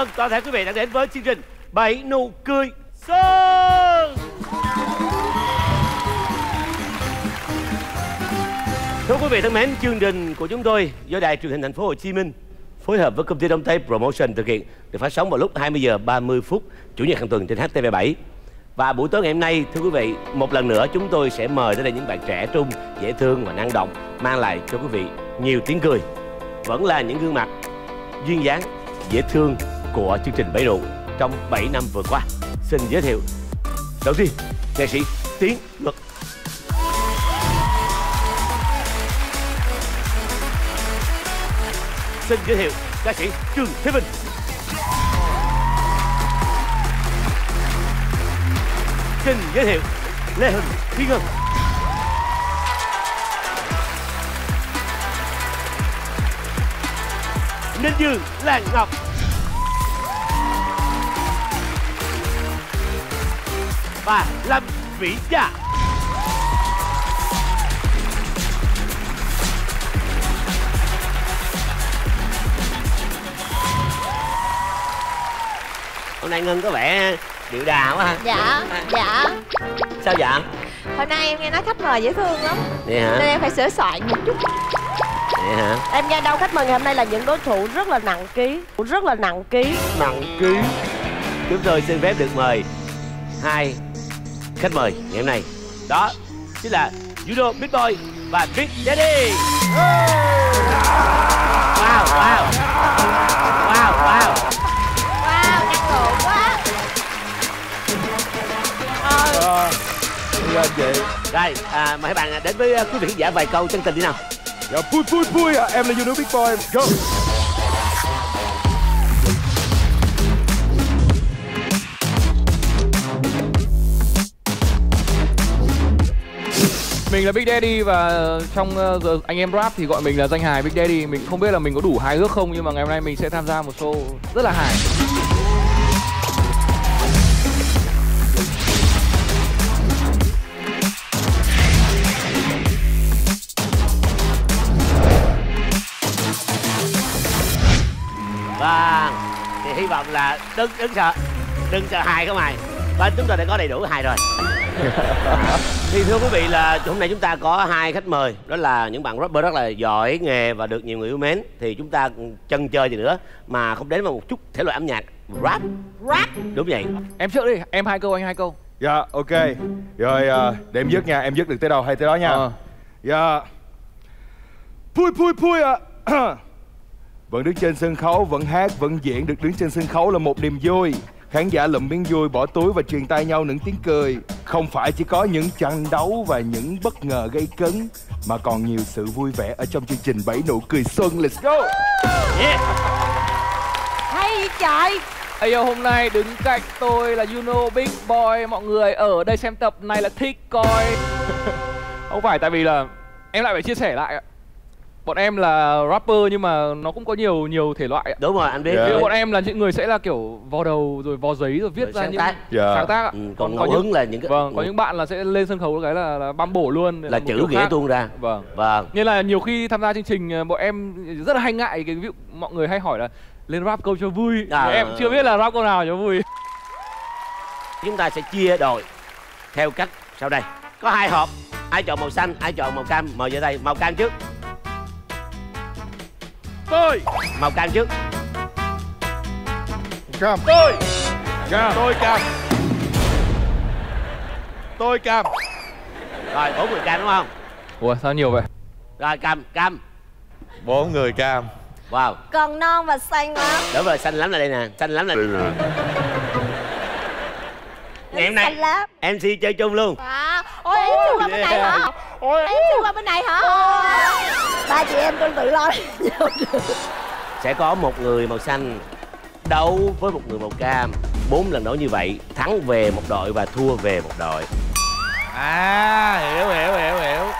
ơn toàn thể quý vị đã đến với chương trình Bảy nụ cười xuân Thưa quý vị thân mến, chương trình của chúng tôi do Đài truyền hình thành phố Hồ Chí Minh phối hợp với công ty Đông Tây Promotion thực hiện được phát sóng vào lúc 20 giờ 30 phút chủ nhật hàng tuần trên HTV7. Và buổi tối ngày hôm nay, thưa quý vị, một lần nữa chúng tôi sẽ mời tới đây những bạn trẻ trung, dễ thương và năng động mang lại cho quý vị nhiều tiếng cười. Vẫn là những gương mặt duyên dáng, dễ thương của chương trình Bảy Rượu trong 7 năm vừa qua. Xin giới thiệu đầu tiên, nghệ sĩ Tiến Luật. Xin giới thiệu ca sĩ Trương Thế Vinh. Xin giới thiệu Lê Huỳnh Thiên Ngân. Ninh Dương Lan Ngọc. Và Lâm Vĩ Gia. Hôm nay Ngân có vẻ điệu đà quá ha Dạ, dạ Sao dạ? Hôm nay em nghe nói khách mời dễ thương lắm Vậy hả? Nên em phải sửa soạn một chút Vậy hả? Em nghe đâu khách mời ngày hôm nay là những đối thủ rất là nặng ký Rất là nặng ký Nặng ký Chúng tôi xin phép được mời hai khách mời ngày hôm nay. Đó chính là Judo Big Boy và Big Daddy. Wow, wow. Wow, wow. Wow, năng lượng quá. Dạ anh chị Rồi, à, mời các bạn đến với quý vị khán giả vài câu chân tình đi nào. Dạ pui pui à. Em là Juno Big Boy. Go Mình là Big Daddy và trong ờ, giờ anh em rap thì gọi mình là danh hài Big Daddy. Mình không biết là mình có đủ hài hước không, Nhưng mà ngày hôm nay mình sẽ tham gia một show rất là hài. Vâng Thì hy vọng là đừng đừng sợ Đừng sợ hài không mày Bên chúng tôi đã có đầy đủ hài rồi. Thì thưa quý vị là hôm nay chúng ta có hai khách mời Đó là những bạn rapper rất là giỏi nghề và được nhiều người yêu mến. Thì chúng ta chân chơi gì nữa Mà không đến vào một chút thể loại âm nhạc Rap. Rap. Đúng vậy. Em trước đi, em hai câu anh hai câu. Dạ ok. Rồi à, để em dứt nha, em dứt được tới đâu hay tới đó nha. Ờ. Dạ. Pui pui pui ạ. Vẫn đứng trên sân khấu, vẫn hát, vẫn diễn Được đứng trên sân khấu là một niềm vui Khán giả lụm miếng vui bỏ túi và truyền tay nhau những tiếng cười. Không phải chỉ có những trận đấu và những bất ngờ gây cấn Mà còn nhiều sự vui vẻ ở trong chương trình Bảy nụ cười xuân. Let's go! Yeah. Hay trời! Ây hôm nay đứng cạnh tôi là Juno Big Boy. Mọi người ở đây xem tập này là thích coi. Không phải tại vì là em lại phải chia sẻ lại ạ Bọn em là rapper nhưng mà nó cũng có nhiều nhiều thể loại ạ. Đúng rồi anh biết. Dụ bọn em là những người sẽ là kiểu vò đầu rồi vò giấy rồi viết Rồi ra sáng những tác. Dạ. sáng tác ạ. Ừ, Còn ngẫu hứng là những cái Vâng, có những bạn là sẽ lên sân khấu cái là, là băm bổ luôn Là chữ nghĩa tuôn ra. Vâng. Vâng. Nên là nhiều khi tham gia chương trình ờ, bọn em rất là hay ngại cái ví dụ mọi người hay hỏi là lên rap câu cho vui. À. em chưa biết là rap câu nào cho vui. Chúng ta sẽ chia đội Theo cách sau đây. Có hai hộp Ai chọn màu xanh, ai chọn màu cam. Mời về đây, màu cam trước Tôi. Màu cam trước. Cam. Tôi. Cam. Tôi cam. Tôi cam. Rồi, bốn người cam đúng không? Ủa sao nhiều vậy? Rồi, cam, cam. Bốn người cam. Wow. Còn non và xanh lắm. Đúng rồi, xanh lắm là đây nè. Xanh lắm là Ngày hôm nay MC chơi chung luôn. À, Ôi em chưa qua bên này hả? Ôi em chưa qua bên này hả? Ba chị em tôi tự lo. Sẽ có một người màu xanh đấu với một người màu cam. Bốn lần đấu như vậy thắng về một đội và thua về một đội. À hiểu hiểu hiểu hiểu.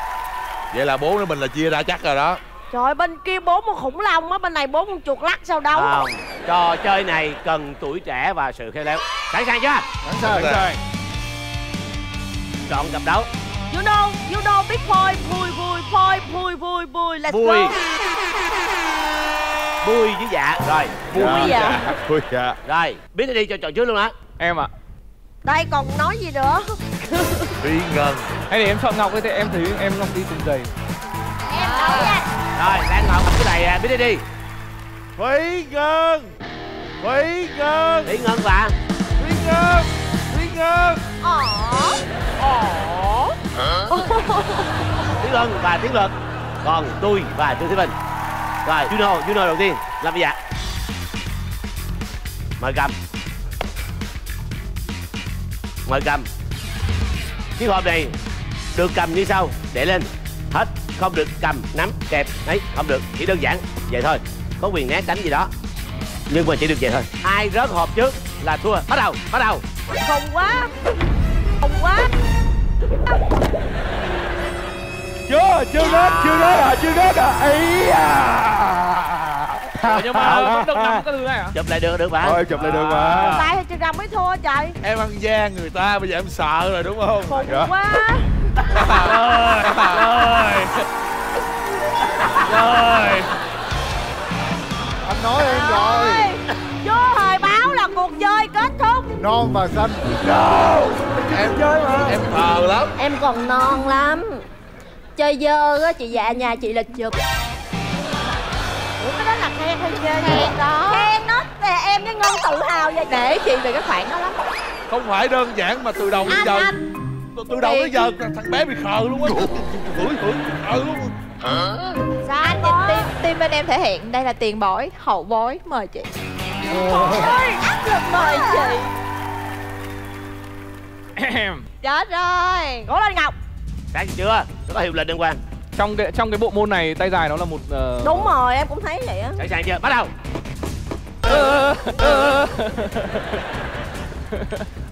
Vậy là bốn đứa mình là chia ra chắc rồi đó. Trời bên kia bốn con khủng long á bên này bốn con chuột lắc sao đâu không trò chơi này cần tuổi trẻ và sự khéo léo sẵn sàng chưa? Sẵn sàng rồi chọn cặp đấu you know you know big boy vui vui boy vui vui vui let's vui go. Vui với dạ. Rồi vui dạ. Ui dạ. Rồi biết đi cho chọn trước luôn á. Em ạ. Đây còn nói gì nữa? Thúy Ngân. Hay để em chọn ngọc ấy thì em thấy em ngọc đi cùng giày. Em đấu nha. Rồi lan ngọc cái này à, biết đi đi. Thúy Ngân. Thúy Ngân. Thủy Ngân và Thúy Ngân Thúy Ngân ỏ Tiến Ngân và Tiến Lực còn tôi và Trương Thế Bình rồi Juno Juno đầu tiên làm gì ạ mời cầm. Mời cầm. Chiếc hộp này được cầm như sau. Để lên. Hết. Không được cầm nắm, kẹp. Đấy, không được. Chỉ đơn giản vậy thôi. Có quyền né tránh gì đó nhưng mà chỉ được vậy thôi. Ai rớt hộp trước là thua. Bắt đầu bắt đầu. Khùng quá. Khùng quá. Chưa chưa đến chưa đến à chưa đến à. Ấy à. Nhưng mà được nắm cái thứ này à chụp lại được được mà. Thôi chụp lại được mà. Tay thì chừng nào mới thua trời Em ăn gian người ta bây giờ em sợ rồi đúng không? Khùng Dạ. quá. Rồi rồi rồi anh nói em rồi non và xanh. Em chơi mà Em thờ lắm. Em còn non lắm. Chơi dơ á chị dạ nhà chị là chụp. Ủa cái đó là khen hay chơi khen. đó? Khen đó thì em với ngân tự hào vậy để chị về cái khoản đó lắm. Không phải đơn giản mà từ đầu đến giờ anh từ, từ đầu đến giờ thằng bé bị khờ luôn á. Hửi hửi khờ luôn. Sao Anh nhìn team, team bên em thể hiện đây là tiền bối, hậu bối, mời chị. Ơi áp lực mời chị Chết rồi. Cố lên ngọc. Sáng chưa? Có hiệu lệnh đàng hoàng. Trong cái trong cái bộ môn này tay dài nó là một ờ, đúng rồi em cũng thấy vậy á. Sẵn sàng chưa? Bắt đầu.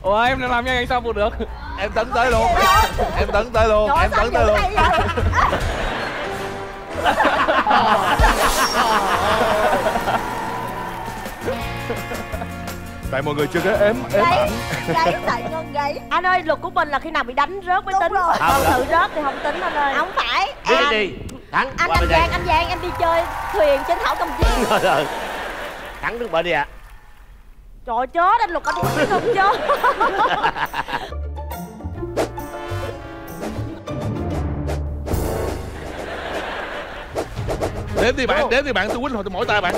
Ủa em làm nhanh anh sao một được? Em tấn tới luôn. Em tấn tới luôn. Em tấn tới luôn Tại mọi người chưa có ếm ếm gáy tại ngân gáy. Anh ơi luật của mình là khi nào bị đánh rớt mới tính? Không, còn không. tự rớt thì không tính anh ơi. Không phải. Biết anh đi. Thắng. anh qua anh giang anh giang em đi chơi thuyền trên thảo cầm viên. Rồi rồi thắng đứng bên đi ạ. Trời chết anh luật anh cũng không chứ. Đếm đi bạn Đếm đi bạn tôi quýnh hồi tôi mỏi tay bạn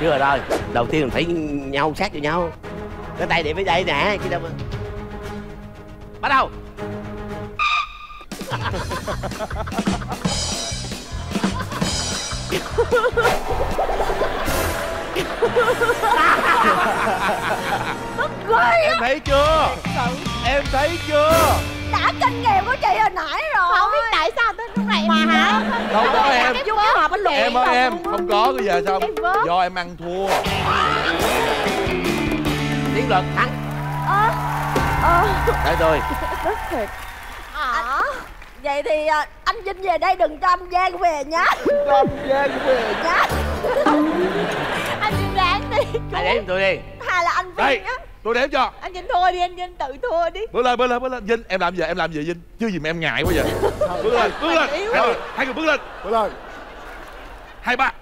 chưa rồi đầu tiên mình phải nhau sát vào nhau. Cái tay để với đây nè chứ đâu mà bắt đầu. Em thấy chưa? Em thấy chưa đã kinh nghiệm của chị hồi nãy rồi. Không biết tại sao tới lúc này mà hả? Không có em. cái hộp anh luật Em ơi em Không có cái giờ sao? Em vớt. Do em ăn thua. Tiến luật thắng ơ ơ. Đây tôi. Rất thiệt. À. vậy thì à, anh vinh về đây đừng cho anh giang về nhá. Lâm Giang về nhá. Anh Vinh ráng đi ai để tôi đi. Hay là anh vinh á Tôi đếm cho. Anh Vinh thua đi, anh Vinh tự thua đi. Bước lên bước lên bước lên. Vinh em làm gì em làm gì Vinh? Chứ gì mà em ngại quá vậy? Bước lên bước lên. Hai người, hai người bước lên. Bước lên. Hai ba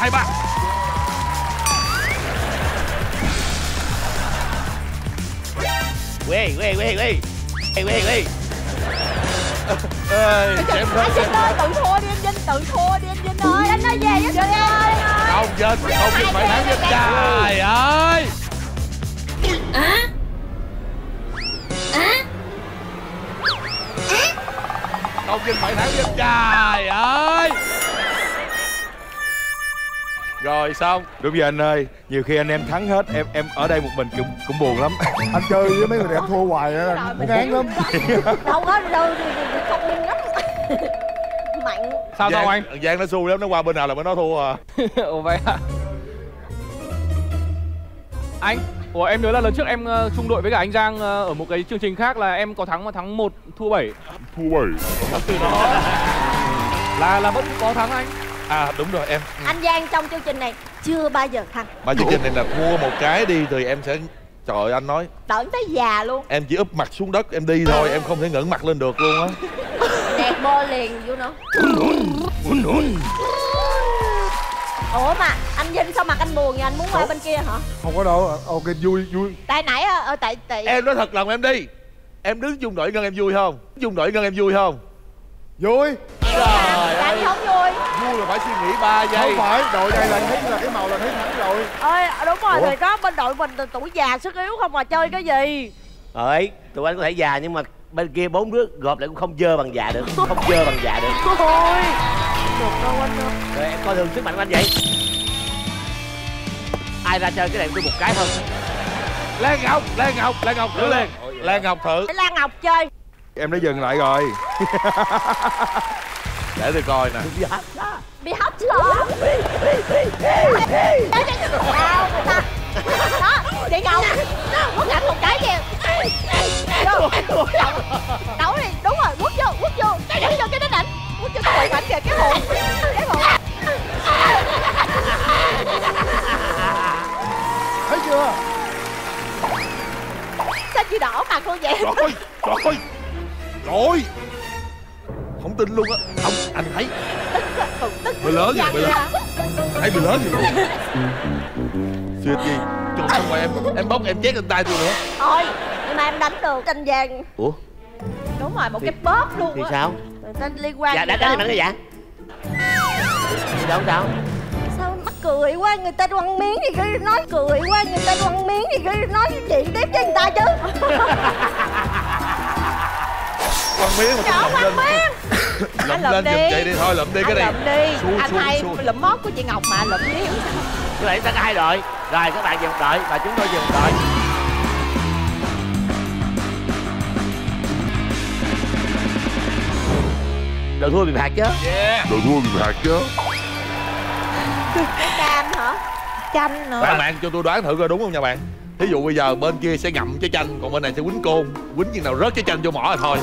Hai ba. Quê quê quê quê. Quê quê quê. Ê, em Anh Vinh ơi, tự thua đi anh Vinh, tự thua đi anh Vinh ơi. Anh nói về với Vinh ơi Không Vinh Không Vinh phải thắng Vinh. Trời ơi Không Vinh phải thắng Vinh Trời ơi. Rồi xong. Đúng rồi anh ơi. Nhiều khi anh em thắng hết Em em ở đây một mình cũng cũng buồn lắm. Anh chơi với mấy người đẹp thua hoài á, ngán lắm. Đâu có đâu không yên lắm. Mạnh. Sao sao anh Giang, nó xui lắm nó qua bên nào là bên nó thua à. Ồ vậy à anh ủa em nhớ là lần trước em ờ, chung đội với cả anh giang ờ, ở một cái chương trình khác là em có thắng mà thắng một thua bảy. Thua bảy. Từ đó. Là là vẫn có thắng anh. À đúng rồi em. Anh giang trong chương trình này chưa bao giờ thắng. Mà chương trình này là thua một cái đi thì em sẽ trời ơi, anh nói. Đợi tới già luôn. Em chỉ úp mặt xuống đất em đi thôi em không thể ngẩng mặt lên được luôn á. Đẹp bơ liền vô nó ủa mà anh vinh sao mặt anh buồn vậy? Anh muốn qua bên kia hả? Không có đâu ok vui vui. Tại nãy ờ tại tại em nói thật lòng em đi. Em đứng chung đội ngân em vui không? Chung đội ngân em vui không? Vui. Tại anh không vui. Vui là phải suy nghĩ ba giây. Không phải đội này là thấy là cái màu là thấy thắng rồi. Ơi đúng rồi Ủa? thì có bên đội mình từ tuổi già sức yếu không mà chơi cái gì? Rồi, tụi anh có thể già nhưng mà bên kia bốn đứa gộp lại cũng không dơ bằng già được Không dơ bằng già được. Thôi được đâu anh ơi. Rồi em coi thường sức mạnh của anh vậy? Ai ra chơi cái này tôi một cái thôi. Lan Ngọc Lan Ngọc Lan Ngọc thử lên. Lan Ngọc thử. Để Lan Ngọc chơi. Em đã dừng lại rồi. Để tôi coi nè. Bị hấp đó. Chị ngọc. Quất ngặt một cái kìa. Đấu đi đúng rồi quất vô quất vô. Quất vô cái đánh cho quất vô cái bụng ảnh kìa cái bụng cái bụng thấy chưa sao chị đỏ mặt luôn vậy Trời ơi Trời ơi Trời Không tin luôn á Không anh thấy Mày lớn rồi mày lớn Thấy mày lớn rồi luôn Xuyệt gì Trời xong rồi em Em bóc em chét lên tay tôi nữa thôi nhưng mà em đánh được tranh vàng Ủa, đúng rồi một Thì- cái bóp luôn thì á sao? Ta liên quan Dạ, gì đã đâu. đánh thì bắn cái dạ. Thì đâu sao? Sao mắc cười quá người ta đoan miếng thì cứ nói cười quá người ta đoan miếng thì cứ nói chị tiếp với người ta chứ. Quăng miếng mà Trời lụm quăng lên. miếng. Lụm lên lụm giùm đi. chị đi thôi lụm đi cái anh này lụm đi. Xui, anh xui, hay xui. lụm mót của chị Ngọc mà lụm miếng. Như vậy sẽ có hai đội? Rồi các bạn dừng đội và chúng tôi dừng đội Đội thua bị phạt chứ. Yeah. Đội thua bị phạt chứ. Cái cam hả? Chanh nữa. Bạn bạn cho tôi đoán thử coi đúng không nha bạn? Thí dụ bây giờ bên kia sẽ ngậm trái chanh Còn bên này sẽ quýnh côn. Quýnh chừng nào rớt trái chanh vô mỏ là thôi.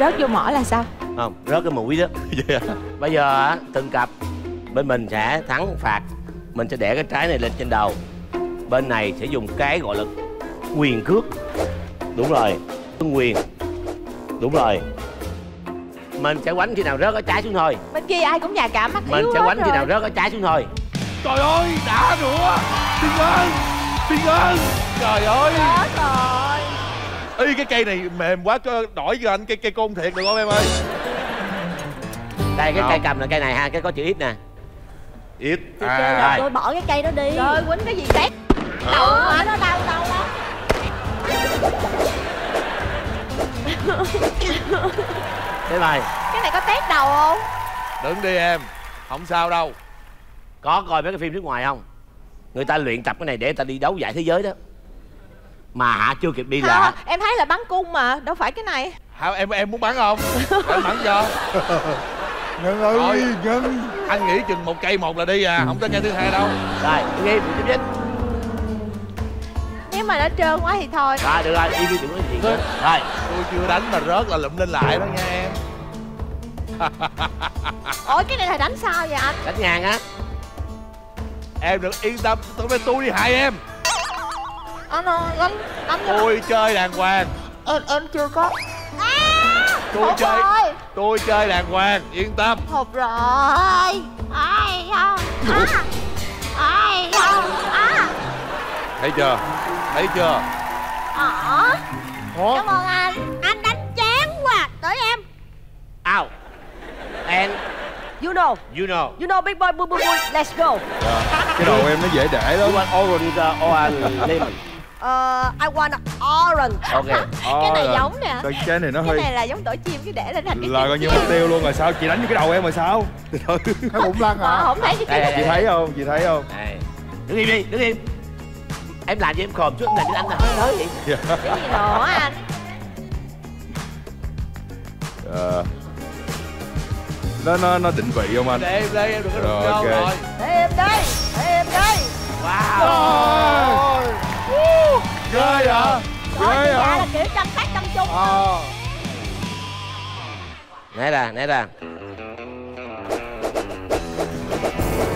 Rớt vô mỏ là sao? Không, rớt cái mũi đó. Yeah. Bây giờ á, từng cặp Bên mình sẽ thắng phạt. Mình sẽ để cái trái này lên trên đầu. Bên này sẽ dùng cái gọi là quyền cước. Đúng rồi. Quyền. Đúng rồi Mình sẽ quánh khi nào rớt cái trái xuống thôi. Bên kia ai cũng nhà cảm mắt Mình sẽ quánh khi nào rớt cái trái xuống thôi. Trời ơi đã nữa Tiên ơi Tiên ơi Trời ơi. Chết rồi. Ý cái cây này mềm quá cơ đổi cho anh cây cây côn thiệt được không em ơi? Đây cái cây cầm là cây này ha Cái có chữ ít nè. Ít. Rồi. tôi bỏ cái cây đó đi. Rồi quýnh cái gì tét đầu hả? Nó đau đau lắm Thế rồi cái này có tét đầu không? Đừng đi em không sao đâu. Có coi mấy cái phim nước ngoài không? Người ta luyện tập cái này để người ta đi đấu giải thế giới đó. Mà hả chưa kịp đi là không em thấy là bắn cung mà đâu phải cái này. Hả, em em muốn bắn không? Em bắn cho. Ngân ơi ngân. Anh nghĩ chừng một cây một là đi à không tới cây thứ hai đâu. Rồi nghiêm tiếp tiếp nếu mà nó trơn quá thì thôi. Rồi được rồi đi đi đừng nói chuyện nữa. Rồi. Tôi chưa đánh mà rớt là lụm lên lại đó nha em. Ủa cái này là đánh sao vậy anh? Đánh ngang á. Em đừng yên tâm tôi với tôi đi hại em. Anh ơi đánh đánh tôi chơi đàng hoàng. Em em chưa có tôi Hụt chơi rồi tôi chơi đàng hoàng yên tâm. Hụt rồi. Ai không à ai không à thấy chưa? Thấy chưa? Ờ. Ủa? cảm ơn anh. Anh đánh chán quá. Tới em. Out And you know. You know. You know big boy boo boo boo. Let's go. Cái đầu em nó dễ để You lắm want orange uh, or lemon? Ờ I want orange. Ok. Cái này giống nè. Cái trái này nó cái hơi này là giống tổ chim cái để lên thành cái Là coi như mất tiêu luôn rồi sao? Chị đánh vô cái đầu em rồi sao? Thôi. thấy bụng lăn Ờ, hả không thấy cái Đây, đây, Chị thấy không? Chị thấy không. Đứng im đi đứng im Em làm gì em khòm chút em làm cho anh là hơi vậy cái gì nữa anh Ờ, nó nó nó định vị không anh? Để em đây em đừng có đụng Rồi, vô ok. rồi. Để em đây để em đây. Wow. Ghê vậy? Rồi, Ghê chị dạ hả? là kiểu chăm khách chăm chung Ờ. né ra né ra.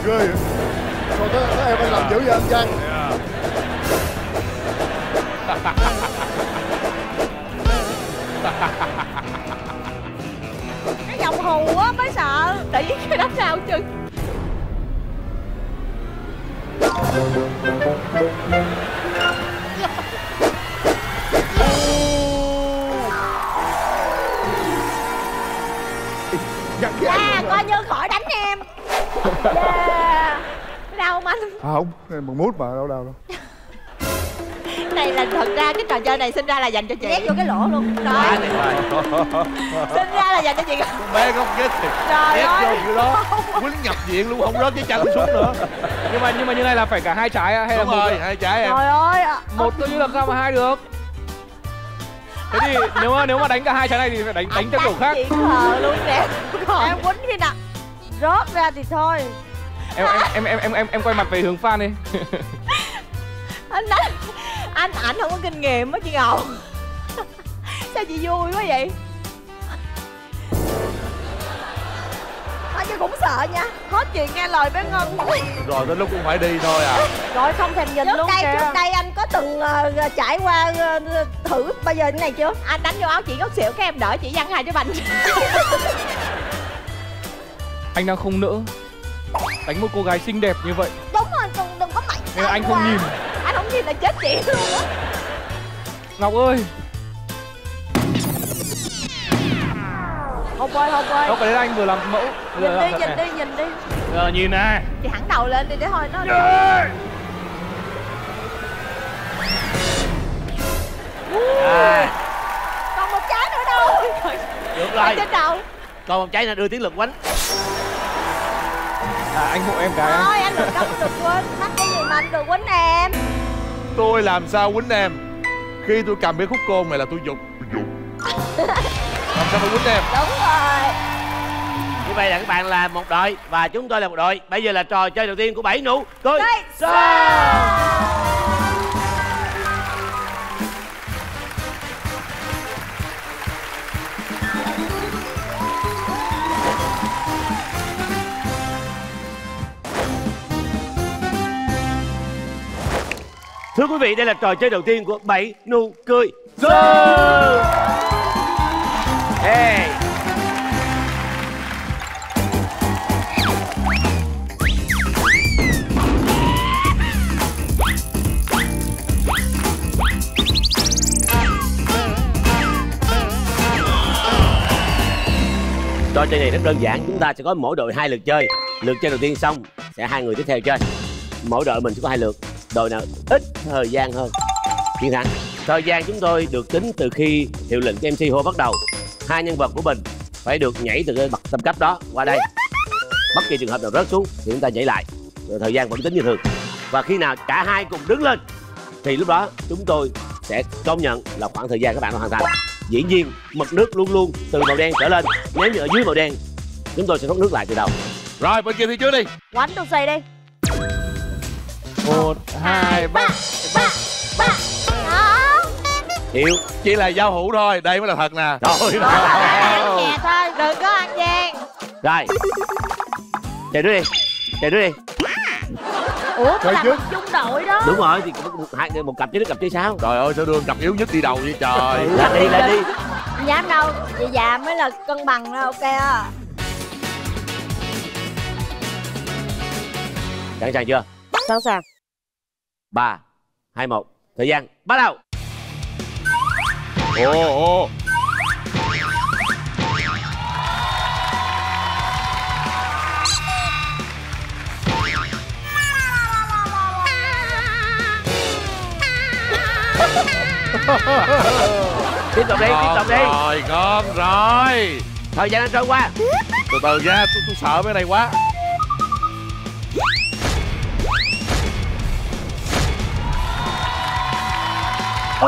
Ghê vậy? Còn cái, cái em anh làm dữ vậy anh Giang cái giọng hù á mới sợ. Tại vì cái đánh sao chừng. À coi như khỏi đánh em. Yeah. đau không anh À không, em bằng mút mà đâu đâu đâu này là thật ra cái trò chơi này sinh ra là dành cho chị. Nhét vô cái lỗ luôn. Rồi. Sinh ra là dành cho chị. Con bé thì Trời ép ơi. vô kiểu đó. Quýnh nhập viện luôn không rớt cái chân xuống nữa. Nhưng mà nhưng mà như này là phải cả hai trái à? hay là đúng một rồi hai trái em. Trời ơi một tôi như là sao mà hai được? Thế thì nếu mà nếu mà đánh cả hai trái này thì phải đánh đánh theo kiểu khác. chị khờ luôn nè. Em quýnh khi nào. Rớt ra thì thôi. Em em em em em em, em quay mặt về hướng fan đi. Anh đánh anh ảnh không có kinh nghiệm á chị ngầu sao chị vui quá vậy? Thôi chứ cũng sợ nha. Hết chuyện nghe lời bé Ngân. Rồi tới lúc cũng phải đi thôi à. Rồi không thèm nhìn Trước luôn đây, kìa. trước đây anh có từng ờ, trải qua ờ, thử bao giờ cái này chưa? Anh đánh vô áo chị ngất xỉu cái em đỡ chị văng hai trái banh anh đang không nỡ đánh một cô gái xinh đẹp như vậy. Đúng rồi, đừng, đừng có mạnh nên anh không nhìn Nhìn là chết chị luôn á. Ngọc ơi. Không ơi, không ơi đâu cái đấy anh vừa làm mẫu Bây Nhìn làm đi, nhìn này. đi, nhìn đi. Giờ nhìn này. Chị hẳn đầu lên đi để thôi nó à, Còn một trái nữa đâu. Được Ở rồi trên đầu. Còn một trái nữa đưa tiếng lực quánh. À, anh hộ em cái. Thôi anh đừng có đừng quên. Mắc cái gì mà anh đừng quýnh em tôi làm sao quýnh em? Khi tôi cầm cái khúc côn này là tôi dục dục làm sao tôi quýnh em? Đúng rồi. Như vậy là các bạn là một đội và chúng tôi là một đội. Bây giờ là trò chơi đầu tiên của bảy nụ cười Đây, thưa quý vị, đây là trò chơi đầu tiên của bảy nụ cười. Hey. trò chơi này rất đơn giản, chúng ta sẽ có mỗi đội hai lượt chơi. Lượt chơi đầu tiên xong, sẽ hai người tiếp theo chơi. Mỗi đội mình sẽ có hai lượt đội nào ít thời gian hơn. Chiến thắng thời gian chúng tôi được tính từ khi hiệu lệnh của mc hô bắt đầu. Hai nhân vật của mình phải được nhảy từ cái bậc tâm cấp đó qua đây. Bất kỳ trường hợp nào rớt xuống thì chúng ta nhảy lại. Rồi thời gian vẫn tính như thường. Và khi nào cả hai cùng đứng lên thì lúc đó chúng tôi sẽ công nhận là khoảng thời gian các bạn đã hoàn thành. Dĩ nhiên mực nước luôn luôn từ màu đen trở lên. Nếu như ở dưới màu đen chúng tôi sẽ rút nước lại từ đầu. Rồi bên kia thi trước đi. Quánh tôi xì đi một hai ba. Ba Ba Đó hiểu chỉ là giao hữu thôi đây mới là thật nè. Rồi Đó là ăn chè thôi Đừng có ăn gian rồi. Chạy đứa đi chạy đứa đi. Ủa cái là chung đội đó. Đúng rồi thì một, hai một cặp chứ đứa cặp chứ sao? Trời ơi sao đưa cặp yếu nhất đi đầu vậy trời? Lên đi lên đi. Dám đâu Chị già mới là cân bằng đó ok á. Sẵn sàng chưa? Sẵn sàng ba hai một thời gian bắt đầu. Ồ ồ. Tiếp tục đi tiếp tục đi. Rồi ngon rồi. Thời gian đã trôi qua. Từ từ nha tôi, tôi sợ cái này quá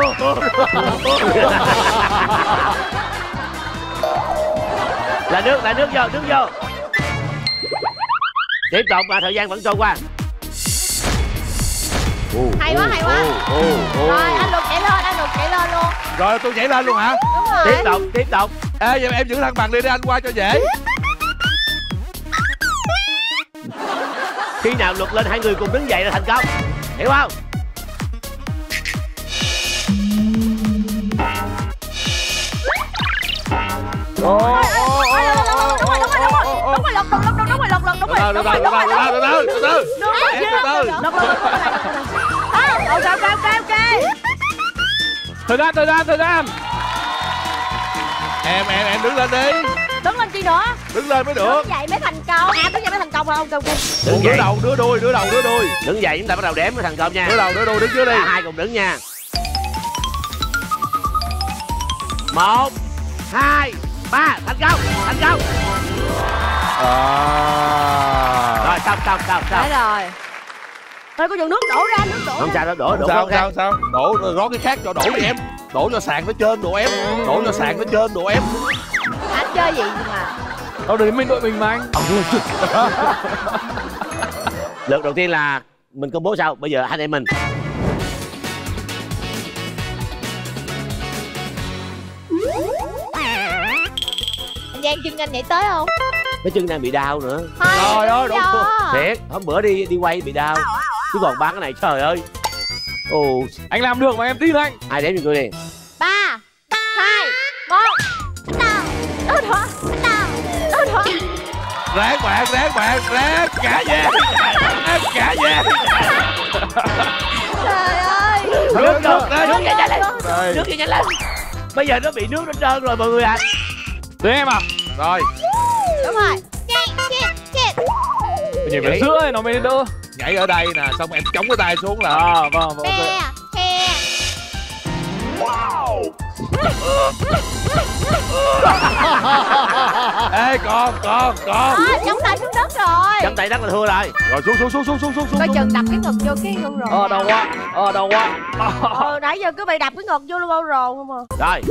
là nước là nước vô nước vô. Tiếp tục mà thời gian vẫn trôi qua. Hay quá hay quá. rồi anh lục nhảy lên anh lục nhảy lên luôn. Rồi tôi nhảy lên luôn hả? Đúng rồi. Tiếp tục tiếp tục. Ê vậy em giữ thăng bằng đi để anh qua cho dễ. Khi nào luật lên hai người cùng đứng dậy là thành công. Hiểu không đúng rồi đúng rồi đúng rồi đúng rồi lục lục lục đúng rồi lục lục đúng rồi đúng rồi đúng rồi đúng rồi đúng rồi đúng rồi đúng rồi đúng rồi đúng rồi đúng rồi thời gian thời gian thời gian em em em đứng lên đi đứng lên chi nữa đứng lên mới được đứng dậy mới thành công à đứng dậy mới thành công rồi ok ok đứng dậy đầu đứa đuôi đứa đầu đứa đuôi đứng dậy chúng ta bắt đầu đếm mới thành công nha đứa đầu đứa đuôi đứng dưới đi cả hai cùng đứng nha một hai ba thành công thành công à. Rồi xong xong xong xong. Phải rồi. Thôi có dùng nước đổ ra nước đổ không ra. sao đâu đổ đổ sao sao sao? Đổ rót cái khác cho đổ đi em. Đổ cho sàn nó trên đồ em. Đổ cho sàn nó trên đồ em. Anh chơi gì mà? Đâu đến bên đội mình mà anh. Lượt đầu tiên là mình công bố sau bây giờ anh em mình chân anh nhảy tới không? Cái chân đang bị đau nữa. Thôi Trời ơi, đúng thiệt hôm bữa đi đi quay bị đau. Chứ còn bán cái này trời ơi. Ồ. Anh làm được mà em tin anh. Ai đếm giùm tôi đi ba hai một. Nào đó đó nào đó đó. Ráng bạn ráng bạn ráng cả về. Ráng cả về. Trời ơi. Nước nước nước nhanh lên. Nước nhanh lên. Bây giờ nó bị nước nó trơn rồi mọi người ạ. Đến em à rồi. Đúng rồi. Chết chết chết nhảy. về giữa thì nó mới đỡ nhảy ở đây nè xong em chống cái tay xuống là à vâng vâng ok he he ê con con con. À, chống tay xuống đất rồi. Chấm tay đất là thua rồi. Rồi xuống xuống xuống xuống xuống xuống coi chừng đập cái ngực vô cái luôn rồi. Ờ đau quá ờ đau quá. Ờ nãy giờ cứ bị đập cái ngực vô luôn bao rồ không à. Rồi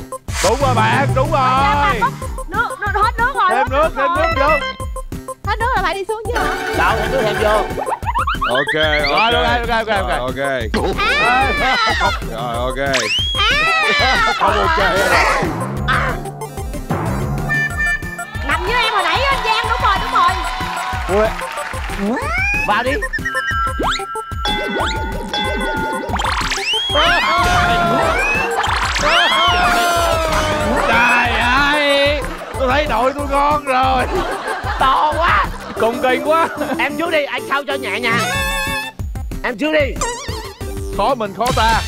đúng rồi bạn đúng rồi. nước nước hết nước rồi thêm nước thêm nước vô. Hết nước là phải đi xuống chứ hả? Đâu thêm nước thêm vô. Ok rồi ok. ok ok ok. Ok rồi ok. Không ok. Nằm với em hồi nãy anh Giang đúng rồi đúng rồi. Vào đi. Trời tôi thấy đội tôi ngon rồi. To quá. Công kênh quá. Em trước đi anh sau cho nhẹ nhàng em trước đi. Khó mình khó ta.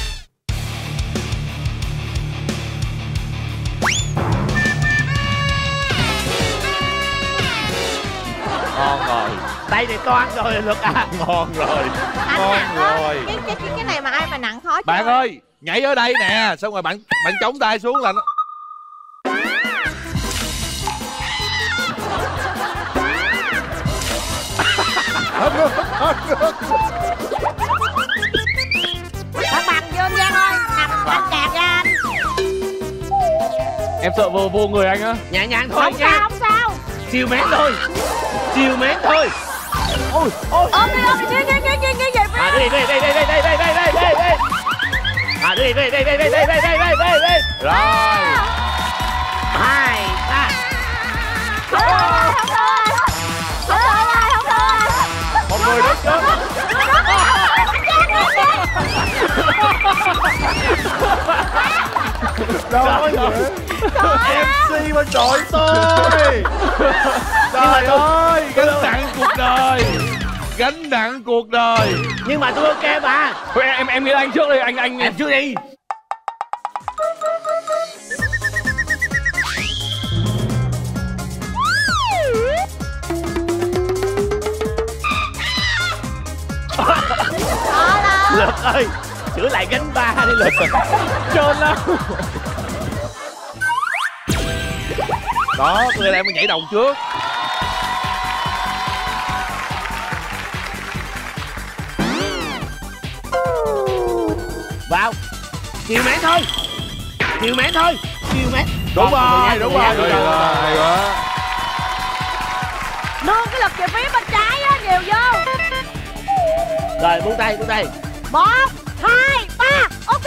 Ngon rồi. Tay này toan rồi lực à. Ngon rồi. Anh ngon rồi. Cái, cái cái cái này mà ai mà nặng khó bạn chơi. ơi nhảy ở đây nè. Xong rồi bạn bạn chống tay xuống là nó Bạn bằng vô anh Giang ơi nằm anh kẹt ra anh em sợ vô vô người anh á nhẹ nhàng thôi không sao nha không sao siêu mén thôi siêu mén thôi ôi ôi ôm đi ôm đi nghe nghe nghe nghe nghe về à đi đi đi đi đi đi đi đi đi đi đi à đi đi đi đi đi đi đi đi đi đi đi rồi hai rồi không người đứng trước Trời ơi. MC bên đội tôi. Trời ơi Gánh nặng cuộc đời. Gánh nặng cuộc đời. Nhưng mà tôi ok mà. Em em em nghĩ anh trước đây anh anh em chưa đi lực ơi sửa lại gánh ba đi lực. Trơn lắm Đó người em mới nhảy đầu trước. Vào. Chiều mén thôi. Chiều mén thôi. Chiều mén Đúng rồi đúng rồi. Gian. hay quá hay quá về phía bên trái rồi buông tay buông tay. Một hai ba ok.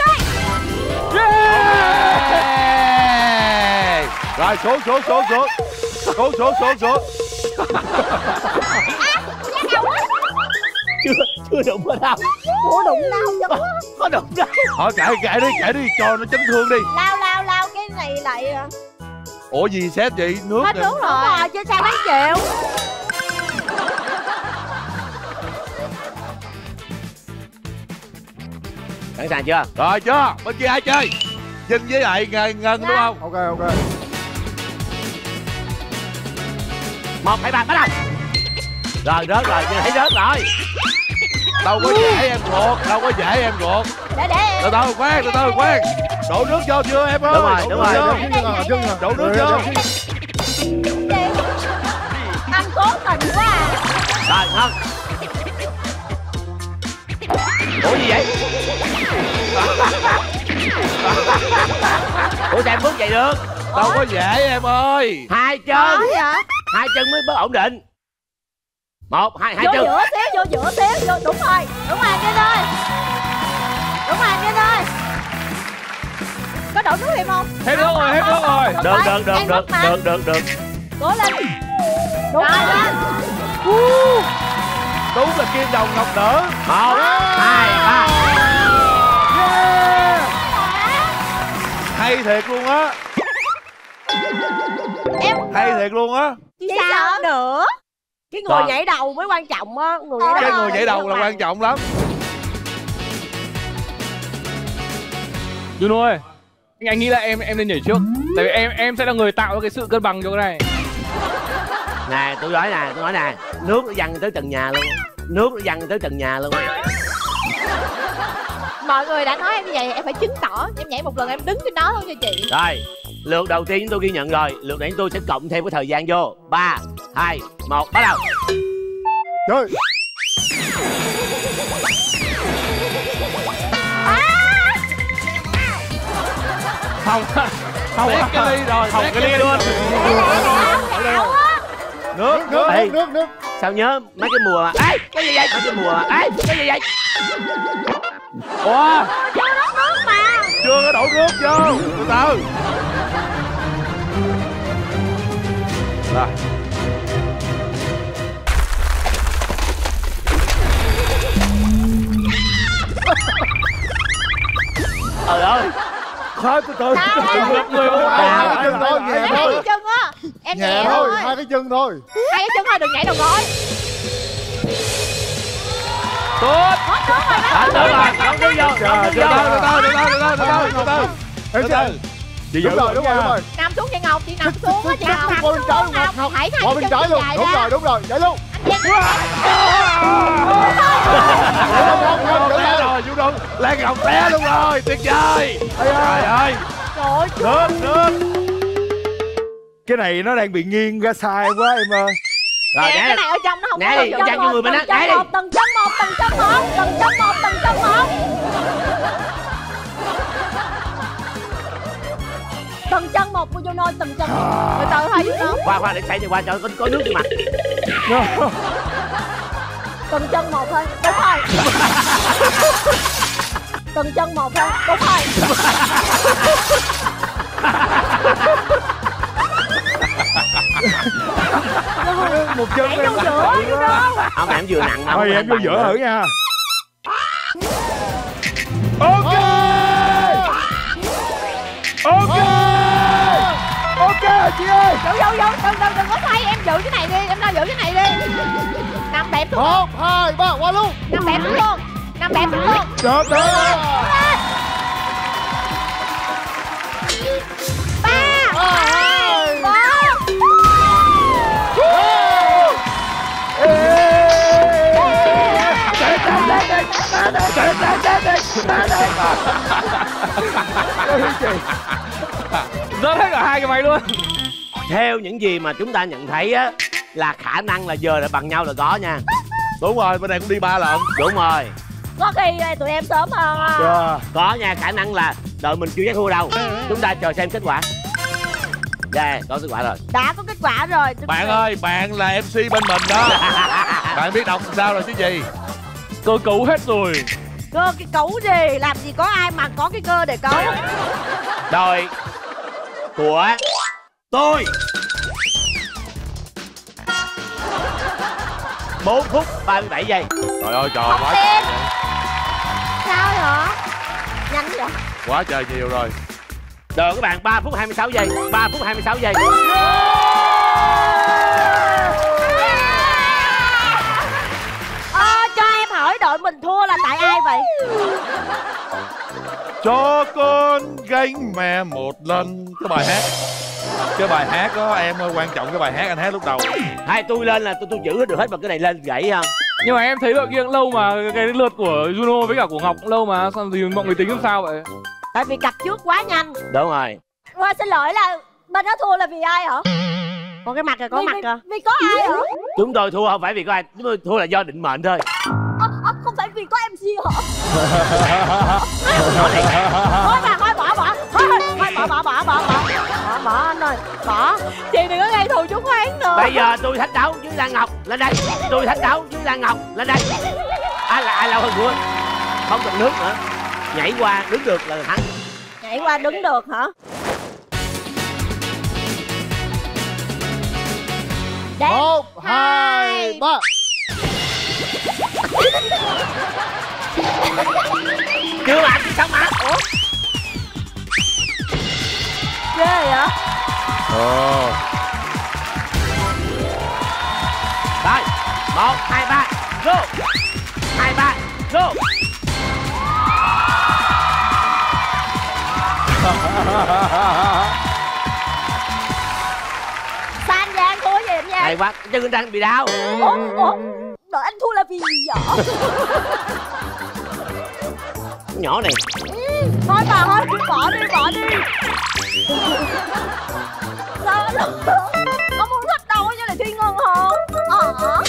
Yeah! Rồi xuống xuống xuống xuống. Xuống xuống xuống xuống. Chưa chưa đụng vào đâu. Ủa đụng đau chứ có. Đụng đâu. Thôi kệ kệ đi kệ đi cho nó chấn thương đi. Lao lao lao cái này lại à. Ủa gì sếp vậy? Nước hết nước rồi. Rồi. Chứ sao đáng chịu sẵn sàng chưa? Rồi chưa? Bên kia ai chơi? Vinh với lại Ngân, Ngân đúng không? Ok ok. Một hai ba bắt đầu. Rồi rớt rồi nhìn thấy rớt rồi. Đâu có dễ em ruột Đâu có dễ em ruột. Để để. Từ từ khoan từ từ khoan. Đổ nước vô chưa em ơi? Đúng rồi, Đổ đúng nước rồi. Đổ nước vô. Anh cố tình quá. À. rồi ngon. Ủa gì vậy ủa sao em bước vậy được? Đâu có dễ em ơi. Hai chân. Hai chân mới mới ổn định. Một hai hai vô chân. giữa xíu vô giữa xíu vô đúng rồi đúng rồi anh ơi đúng rồi anh ơi có đổ nước thêm không? Hết nước rồi, hết nước rồi. được được được được được được được. Cố lên. Đúng rồi lên. Đúng là kim đồng ngọc nữ. Một hai ba Hay thiệt luôn á. Em Hay thiệt luôn á. Chứ sao? nữa. Cái người Còn- nhảy đầu mới quan trọng á người nhảy Cái đầu người nhảy đầu là quan trọng lắm. Juno ơi anh, anh nghĩ là em em nên nhảy trước. Tại vì em em sẽ là người tạo ra cái sự cân bằng cho cái này. Nè tôi nói nè tôi nói nè. Nước nó văng tới trần nhà luôn. Nước nó văng tới trần nhà luôn mọi người đã nói em như vậy em phải chứng tỏ em nhảy một lần em đứng trên đó thôi nha chị. Rồi lượt đầu tiên chúng tôi ghi nhận rồi lượt này chúng tôi sẽ cộng thêm cái thời gian vô. Ba hai một bắt đầu. Chơi không không cái ly rồi không cái ly luôn. Nước nước Ê. nước. nước nước sao nhớ mấy cái mùa mà ấy cái gì vậy? Mấy cái mùa mà ấy cái gì vậy Ủa? Chưa đốt nước mà chưa có đổ nước vô. Từ từ. Rồi. Trời ơi. Khoan từ từ. Sao em? Ngược người không À, hai cái chân thôi nhẹ em hai thôi. cái chân á. Em nhẹ thôi hai cái chân thôi. Hai cái chân thôi đừng nhảy đầu gối tốt đã tới rồi không đưa vô không Từ từ vô từ từ từ từ từ từ từ Chị đúng giữ rồi đúng rồi đúng rồi nằm xuống chị ngọc chị nằm xuống á chị ngọc nằm qua bên xuống trái luôn ngọc ngọc hãy bên cái trái chân luôn dài đúng rồi đúng rồi vậy luôn anh rồi chú Đông Lan Ngọc té luôn rồi Tuyệt vời Trời ơi trời ơi Nước nước Cái này nó đang bị nghiêng ra sai quá em ơi rồi nè để cái này ở trong nó không Nè có đi, Giang cho người một, mình á, nè chân đi. một từng chân một từng chân một từng chân một từng chân một. Từng chân một của Juno từng chân một. Từ từ thôi Juno qua qua để xảy cho qua cho có, có nước trên mặt từng chân một thôi đúng rồi. Từng chân một thôi đúng rồi Một chân em vô giữa Juno không? Em vừa nặng Thôi em vô giữa thử nha. Ok. Ok. Ok chị ơi. Vô vô vô đừng đừng đừng có xoay em giữ cái này đi em lo giữ cái này đi. Nằm bẹp xuống một hai ba qua luôn. Nằm bẹp xuống luôn nằm bẹp xuống luôn Được được rớt hết cả hai cái máy luôn. Theo những gì mà chúng ta nhận thấy á là khả năng là giờ là bằng nhau là có nha. Đúng rồi bên này cũng đi ba lần. Đúng rồi. Có khi tụi em sớm hơn. À. Chưa. Có nha khả năng là đội mình chưa chắc thua đâu. Chúng ta chờ xem kết quả. Dạ có kết quả rồi. Đã có kết quả rồi bạn ơi bạn là mc bên mình đó. Bạn biết đọc sao rồi chứ gì cơ cấu hết rồi. Cơ cái cấu gì? Làm gì có ai mà có cái cơ để cấu? Đội của tôi. 4 phút 37 giây. Trời ơi trời không quá tin. sao vậy nhanh vậy quá trời nhiều rồi. Được các bạn 3 phút 26 giây. 3 phút 26 giây. Ờ, mình thua là tại ai vậy? Cho con gánh mẹ một lần. Cái bài hát. Cái bài hát đó em ơi quan trọng cái bài hát anh hát lúc đầu. Hai tôi lên là tôi tôi giữ được hết mà cái này lên gãy không? Nhưng mà em thấy đội kia cũng lâu mà cái lượt của Juno với cả của Ngọc cũng lâu mà sao gì mọi người tính làm sao vậy? Tại vì cặp trước quá nhanh. Đúng rồi. Hoa xin lỗi là bên đó thua là vì ai hả? Có cái mặt rồi có Vì- mặt vì- rồi vì có ai hả? Chúng tôi thua không phải vì có ai Chúng tôi thua là do định mệnh thôi Vì có MC hả? Thôi mà thôi bỏ bỏ thôi thôi. Thôi, bỏ bỏ bỏ bỏ bỏ bỏ bỏ anh ơi. Bỏ chị đừng có gây thù chúng khoáng nữa. Bây giờ tôi thách đấu với Lan Ngọc. Lên đây. Tôi thách đấu với Lan Ngọc. Lên đây. Ai là ai lâu hơn của Không cần nước nữa. Nhảy qua đứng được là thắng. Nhảy qua đứng được hả? Đẹp một hai. ba Chưa làm gì xong mà? Ủa? Ghê vậy? Ồ Rồi một hai ba Go. Hai ba Go. San giang thua gì em nha? Hay quá Chân anh đang bị đau. Ủa ủa đội anh thua là vì gì vậy? Nhỏ này. Thôi bà thôi bỏ đi bỏ đi. Sao nó ông muốn thích đâu cho là thi ngân hơn ờ.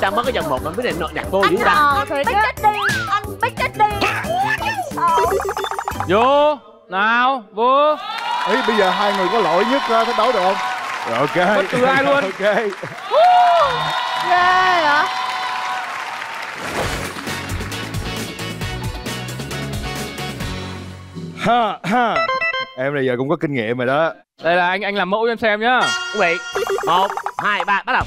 Sao mất cái vòng một mà biết định nhạc vô dữ ta? ờ biết chết đi. Anh biết chết đi. Ờ. Vô nào vô. Ý bây giờ hai người có lỗi nhất uh, thách đấu được không? Rồi, ok. Bất cứ ai luôn. ok ghê vậy ha ha em này giờ cũng có kinh nghiệm rồi đó. Đây là anh anh làm mẫu cho em xem nhá. Quý vị một hai ba bắt đầu.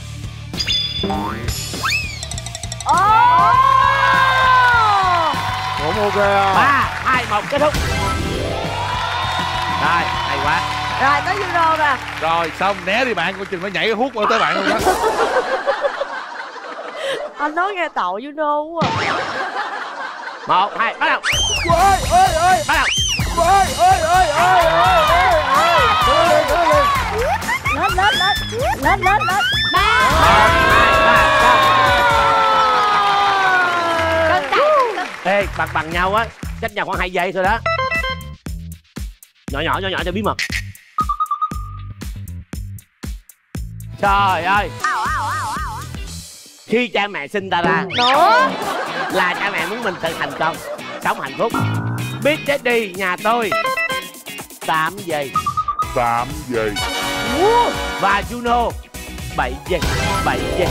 Cũng ok à. Ba hai một kết thúc. Rồi hay quá. Rồi tới Euro rồi rồi xong né đi bạn coi chừng nó nhảy hút tới bạn luôn đó anh nói nghe tội you know quá. Một hai bắt đầu. Ơi ơi ơi bắt đầu. Ơi ơi ơi ơi ơi ơi lên, lên. lên lên lên. Lên lên lên. Ba. Ê bằng bằng nhau á. Cách nhau khoảng hai giây thôi đó. Nhỏ nhỏ nhỏ nhỏ cho bí mật trời ơi khi cha mẹ sinh ta ra nữa là cha mẹ muốn mình tự thành công sống hạnh phúc. Biết chết đi nhà tôi. 8 giây. 8 giây. Và Juno 7 giây 7 giây.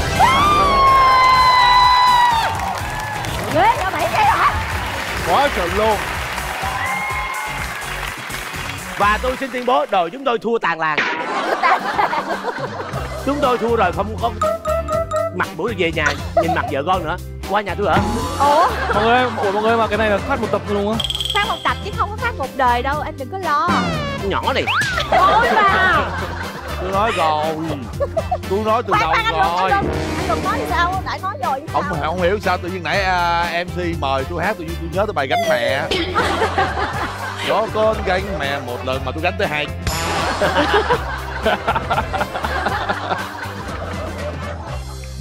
Ghê rồi bảy giây hả? Quá trận luôn. Và tôi xin tuyên bố đội chúng tôi thua tàn làng. Chúng tôi thua rồi không có mặt mũi về nhà nhìn mặt vợ con nữa. Qua nhà tôi ở ủa? Mọi người ủa mọi người mà cái này là phát một tập luôn á. Phát một tập chứ không có phát một đời đâu anh đừng có lo. Nhỏ này. Thôi mà tôi nói rồi. Tôi nói từ đầu rồi. anh đừng nói sao? Tại nói rồi chứ ông sao? không hiểu sao tự nhiên nãy à, mc mời tôi hát tự nhiên tôi nhớ tới bài gánh mẹ. Có con gánh mẹ một lần mà tôi gánh tới hai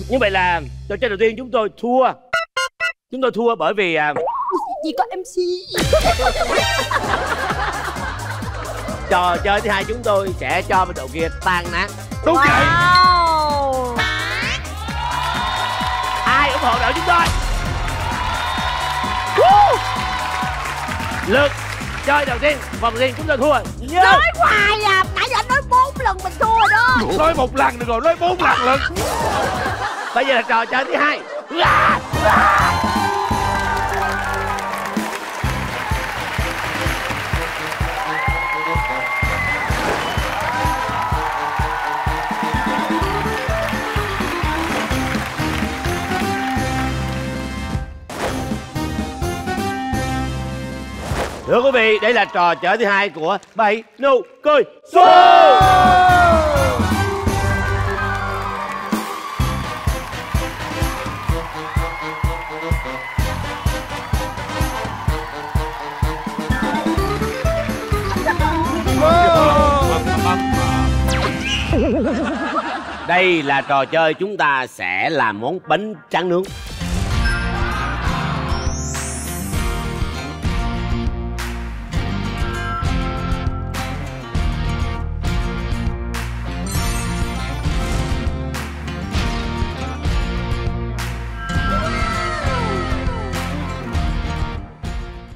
như vậy là trò chơi đầu tiên chúng tôi thua. Chúng tôi thua bởi vì à, chỉ có mc trò chơi thứ hai chúng tôi sẽ cho bên đội kia tan nát. Đúng vậy. Wow. Ai ủng hộ đội chúng tôi? Woo! lượt chơi đầu tiên vòng đầu tiên chúng tôi thua. Nhớ. Nói hoài à nãy giờ anh nói bốn lần mình thua rồi đó. Nói một lần được rồi, nói bốn lần lần bây giờ là trò chơi thứ hai Thưa quý vị, đây là trò chơi thứ hai của bảy nụ cười show. Đây là trò chơi chúng ta sẽ làm món bánh tráng nướng.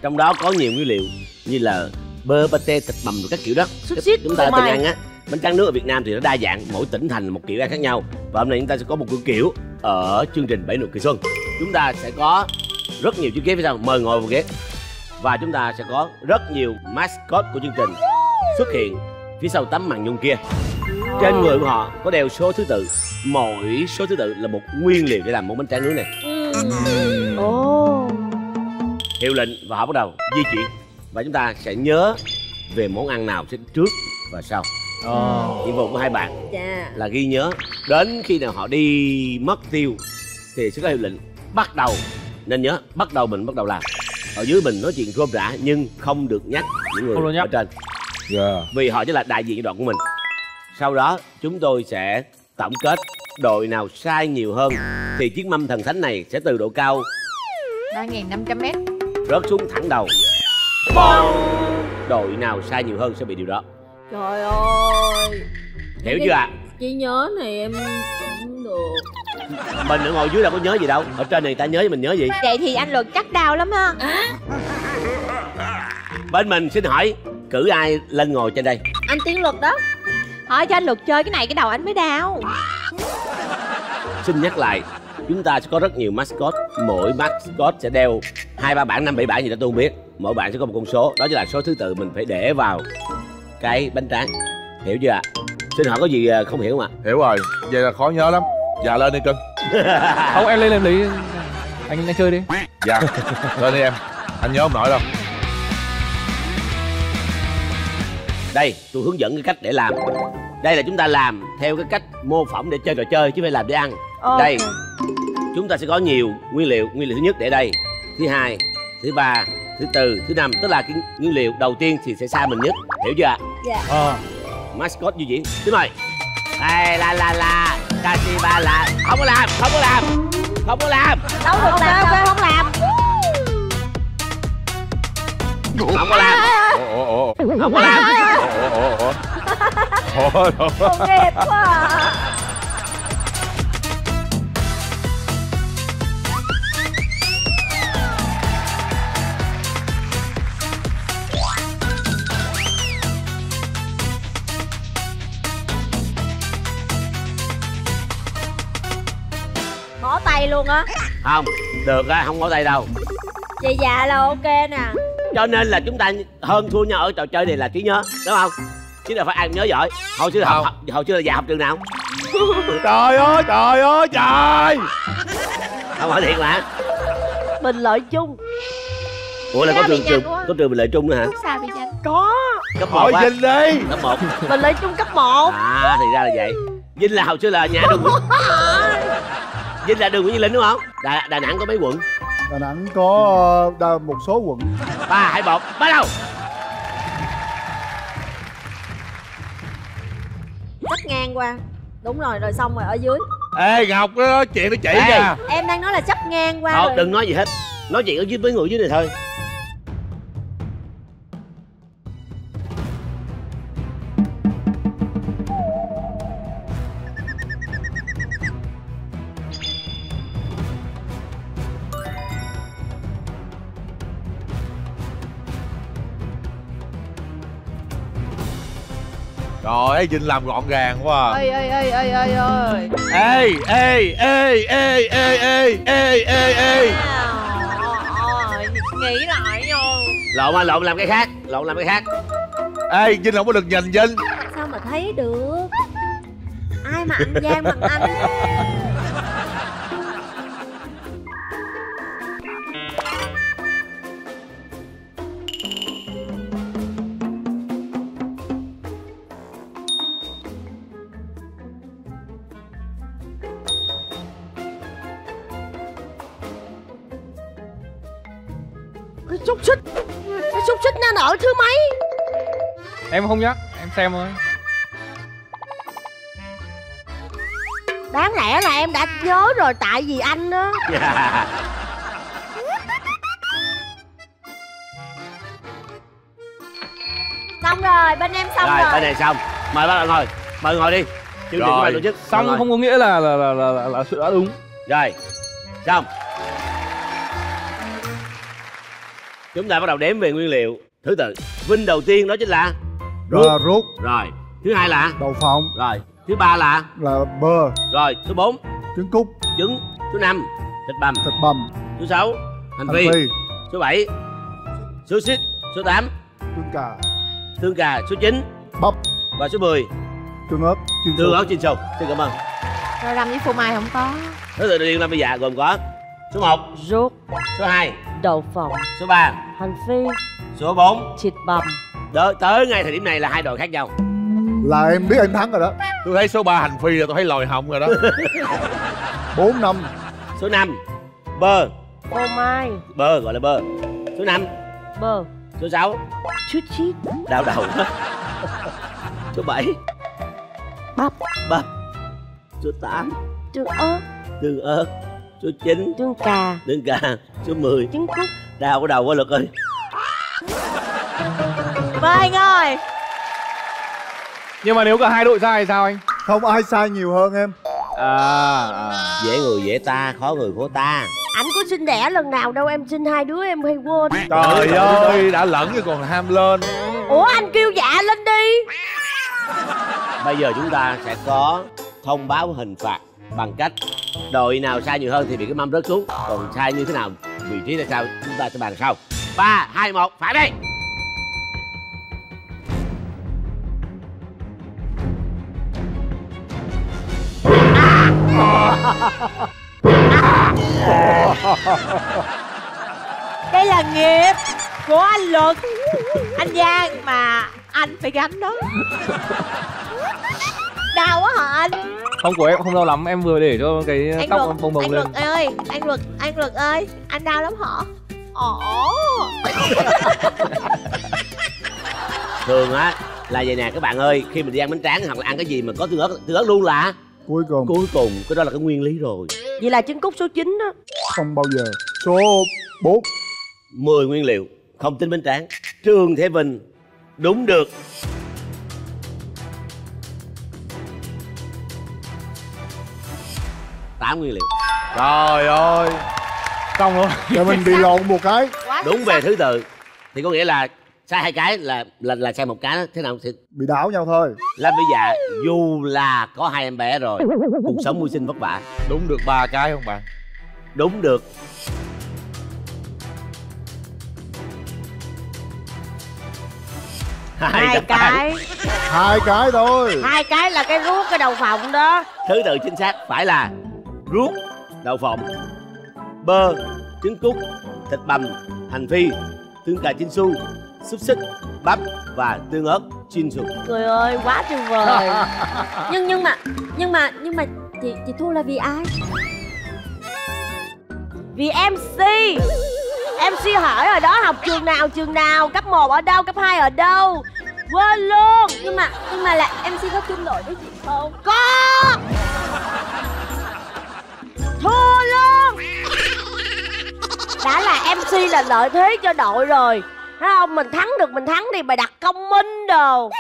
Trong đó có nhiều nguyên liệu như là bơ, pate, thịt bằm các kiểu đó. Xúc xích, chúng ta từng ăn á. Bánh tráng nướng ở Việt Nam thì nó đa dạng, mỗi tỉnh thành một kiểu ăn khác nhau. Và hôm nay chúng ta sẽ có một kiểu kiểu ở chương trình Bảy nụ cười xuân. Chúng ta sẽ có rất nhiều chiếc ghế phía sau, mời ngồi vào ghế. Và chúng ta sẽ có rất nhiều mascot của chương trình xuất hiện phía sau tấm màn nhung kia. Trên người của họ có đeo số thứ tự. Mỗi số thứ tự là một nguyên liệu để làm món bánh tráng nướng này. ồ Hiệu lệnh và họ bắt đầu di chuyển. Và chúng ta sẽ nhớ về món ăn nào sẽ trước và sau. Nhiệm vụ của hai bạn dạ. là ghi nhớ đến khi nào họ đi mất tiêu thì sẽ có hiệu lệnh bắt đầu. Nên nhớ bắt đầu mình bắt đầu làm. Ở dưới mình nói chuyện rôm rã nhưng không được nhắc những người Không nhắc. ở trên. Dạ. Vì họ chỉ là đại diện cho đoàn của mình. Sau đó chúng tôi sẽ tổng kết đội nào sai nhiều hơn thì chiếc mâm thần thánh này sẽ từ độ cao 3.500 mét rớt xuống thẳng đầu. Đội nào sai nhiều hơn sẽ bị điều đó. Trời ơi! Hiểu chưa ạ? Trí nhớ này em không được. Mình ở ngồi dưới đâu có nhớ gì đâu. Ở trên này ta nhớ mình nhớ gì? Vậy thì anh luật chắc đau lắm ha bên mình xin hỏi cử ai lên ngồi trên đây? Anh tiến luật đó. Hỏi cho anh luật chơi cái này cái đầu anh mới đau. Xin nhắc lại chúng ta sẽ có rất nhiều mascot. Mỗi mascot sẽ đeo hai ba bản năm bảy bản gì đó tôi không biết. Mỗi bạn sẽ có một con số. Đó chính là số thứ tự mình phải để vào cái bánh tráng. Hiểu chưa ạ? Xin hỏi có gì à, không hiểu không ạ? Hiểu rồi, vậy là khó nhớ lắm. Dạ lên đi cưng. Không em lên em lấy Anh anh chơi đi. Dạ, lên đi em. Anh nhớ không nổi đâu. Đây tôi hướng dẫn cái cách để làm. Đây là chúng ta làm theo cái cách mô phỏng để chơi trò chơi chứ không phải làm để ăn. Đây. Chúng ta sẽ có nhiều nguyên liệu. Nguyên liệu thứ nhất để đây thứ hai thứ ba thứ tư thứ năm tức là cái nguyên liệu đầu tiên thì sẽ xa mình nhất. Hiểu chưa ạ? Ờ. Mascot di chuyển xin mời. Ai la la la. Kasiba la. Không có làm không có làm. Không có làm. Đâu được làm đâu không làm. Không có làm. Không có làm. Ủa, ủa, ủa Ủa, ủa tội nghiệp quá à. bỏ tay luôn á. Không được á không có tay đâu. Chị dạ là ok nè. Cho nên là chúng ta hơn thua nhau ở trò chơi này là trí nhớ đúng không? Chứ là phải ăn nhớ giỏi. Hồi xưa là học, học hồi xưa là già học trường nào? Trời ơi, trời ơi, trời! Không hỏi thiệt mà. Bình lợi chung ủa là có trường trường có trường mình lợi trung nữa hả? Không sao bị danh có. Cấp một Hỏi Vinh đi. Cấp một. Bình lợi chung cấp 1 à thì ra là vậy. Vinh là hồi xưa là nhà Nguyễn- vinh là đường nguyễn Như linh đúng không? Đà, đà nẵng có mấy quận? Đà Nẵng có đa- một số quận. Ba hai một? Bắt đầu cắt ngang qua. Đúng rồi rồi xong rồi ở dưới. Ê Ngọc nó nói chuyện nó chỉ Ê. nha. Em đang nói là sắp ngang qua Thôi rồi. đừng nói gì hết. Nói chuyện ở dưới với người dưới này thôi Ơi Vinh làm gọn gàng quá à. ơi ơi ơi ơi ơi ơi. Ê ê ê ê ê ê ê ê ê. Nghĩ lại rồi lộn à lộn làm cái khác lộn làm cái khác. Ê Vinh không có được nhìn Vinh. Sao mà thấy được? Ai mà ăn gian bằng anh em không nhắc em xem thôi. Đáng lẽ là em đã nhớ rồi tại vì anh đó xong rồi bên em xong rồi rồi, bên này xong. Mời bác bạn ngồi. Mời ngồi đi. Chương trình của Rồi. ban tổ chức. xong Mời. không có nghĩa là là là là, là, là sự đã đúng. Rồi xong. Chúng ta bắt đầu đếm về nguyên liệu. Thứ tự vinh đầu tiên đó chính là Rồi. Rút rồi. Thứ hai là? Đậu phộng rồi. Thứ ba là? Là bơ. Rồi. Thứ bốn? Trứng cút. Trứng. Thứ năm? Thịt bằm. Thịt bằm. Thứ sáu? Hành Hành phi. phi. Số 7 số xích số 8 Trứng cà. Tương cà. Số 9 Bắp. Và số 10 Tương ớt. Chiên tương ớt chiên xù xin cảm ơn. Rồi làm với phô mai không có. Thứ tự đầu tiên làm bây giờ gồm có. Số 1 ruột số 2 đậu phộng số 3 hành phi. Số 4 thịt bằm tới, tới ngay thời điểm này là hai đội khác nhau. Là em biết em thắng rồi đó. Tôi thấy số 3 hành phi là tôi thấy lòi họng rồi đó. 4 năm. Số 5 bơ. Phô mai. Bơ gọi là bơ. Số 5 bơ. số 6 chút chít. đau đầu số 7 bắp. bắp. Số 8 tương ớt. tương ớt. Số 9 tương cà. tương cà số 10 trứng cút. đau cái đầu quá lực ơi mời anh ơi. Nhưng mà nếu cả hai đội sai thì sao anh? Không ai sai nhiều hơn em. À, à. dễ người dễ ta khó người khó ta. Ảnh có sinh đẻ lần nào đâu em sinh hai đứa em hay quên. Trời ơi. đã lẫn rồi còn ham lên. Ủa anh kêu dạ lên đi. Bây giờ chúng ta sẽ có thông báo hình phạt bằng cách đội nào sai nhiều hơn thì bị cái mâm rớt xuống còn sai như thế nào vị trí tại sao chúng ta sẽ bàn sau. Ba hai một phải đi đây là nghiệp của anh luật anh giang mà anh phải gánh đó. Đau quá hả anh? Không của em không đau lắm. Em vừa để cho cái anh tóc luật bồng bồng anh lên. Luật ơi anh luật anh luật ơi anh đau lắm hả? Ồ. Thường á là vậy nè các bạn ơi khi mình đi ăn bánh tráng hoặc là ăn cái gì mà có tương ớt tương ớt luôn là Cuối cùng. Cuối cùng cái đó là cái nguyên lý rồi. Vậy là trứng cút số 9 đó. Không bao giờ. Số 4 10 nguyên liệu không tính bánh tráng trương thế vinh đúng được. Tám nguyên liệu. Trời ơi. Xong rồi Cho mình bị lộn một cái. Quá đúng về thứ tự. Thì có nghĩa là sai hai cái là là là sai một cái đó. thế nào thì Bị đảo nhau thôi. Lâm Vĩ Dạ dù là có hai em bé rồi cuộc sống mưu sinh vất vả. Đúng được ba cái không bạn? Đúng được. Hai cái. Hai cái thôi. Hai cái là cái ruốc cái đầu phộng đó. Thứ tự chính xác phải là ruốc đậu phộng bơ trứng cút thịt bằm hành phi tương cà chin su xúc xích bắp và tương ớt chin su trời ơi quá tuyệt vời. Nhưng nhưng mà nhưng mà nhưng mà chị chị thua là vì ai? Vì mc mc hỏi rồi đó học trường nào trường nào cấp 1 ở đâu cấp 2 ở đâu. Quên luôn. Nhưng mà nhưng mà là mc có chung đội với chị không? Có. Thua luôn. Đã là mc là lợi thế cho đội rồi thấy không? Mình thắng được, mình thắng đi. Mày đặt công minh đồ.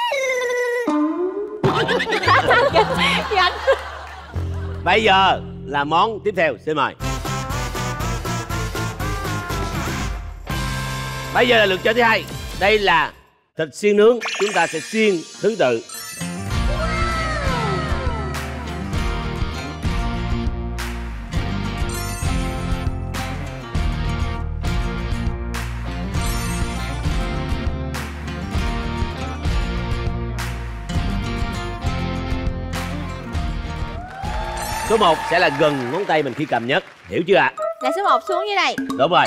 Bây giờ là món tiếp theo. Xin mời. Bây giờ là lượt chơi thứ hai. Đây là thịt xiên nướng. Chúng ta sẽ xiên thứ tự. Số 1 sẽ là gần ngón tay mình khi cầm nhất. Hiểu chưa ạ? Là số 1 xuống dưới đây. Đúng rồi.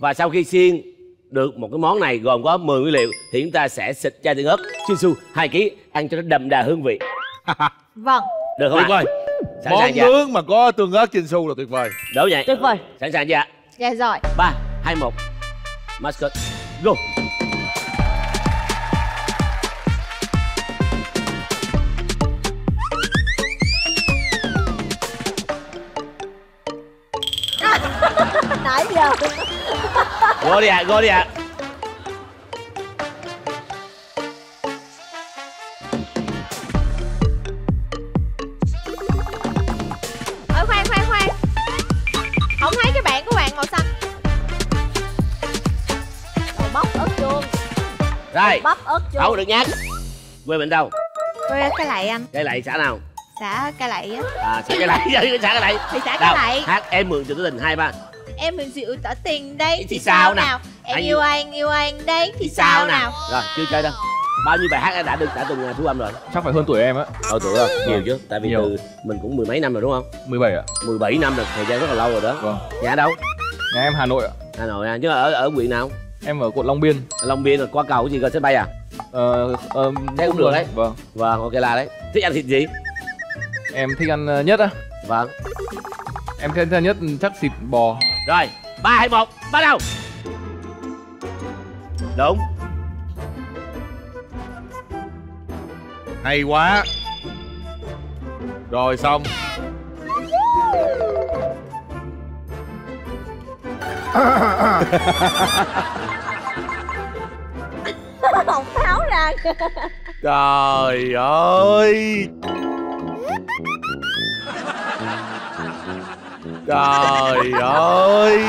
Và sau khi xiên được một cái món này gồm có 10 nguyên liệu thì chúng ta sẽ xịt chai tương ớt su 2 kg ăn cho nó đậm đà hương vị. Vâng. Được không tuyệt ạ? vời. Sẵn món sàng chưa nướng mà có tương ớt trên su là tuyệt vời. Đúng vậy. Tuyệt vời. Sẵn sàng chưa ạ? Dạ rồi. Ba hai một. Mascot go Nãy giờ go đi ạ go đi ạ Ôi khoan khoan khoan. Không thấy cái bảng của bạn màu xanh. Rồi bóc ớt chuông. Rồi. Bóc ớt chuông. Không được nhát. Quê mình đâu? Quê cái lạy anh. Cái lạy xã nào? Xã cái lạy á. À xã cái lạy xã cái lạy Thị xã cái lạy hát em mượn từ tình hai ba Em mình chịu tỏ tình đây Thì sao nào? Em Anh- yêu anh yêu anh đấy Thì sao nào? rồi chưa chơi đâu. Bao nhiêu bài hát đã được đã từng thu âm rồi? Chắc phải hơn tuổi em á. Ờ tuổi rồi, nhiều chứ Tại vì Nhiều. từ mình cũng mười mấy năm rồi đúng không? 17 ạ. 17 năm rồi, thời gian rất là lâu rồi đó. Vâng. Nhà đâu? Nhà em Hà Nội ạ. Hà Nội à, chứ ở ở huyện nào? Em ở quận Long Biên. Long Biên rồi qua cầu cái gì coi sân bay à? Ờ, ờ, Thế cũng được. đấy. Vâng. Vâng, ok là đấy. Thích ăn thịt gì? Em thích ăn ờ, nhất á. Vâng. Em thích ăn nhất chắc thịt bò Rồi, 3, 2, 1, bắt đầu. Đúng. Hay quá. Rồi xong. Không tháo ra. Trời ơi trời ơi.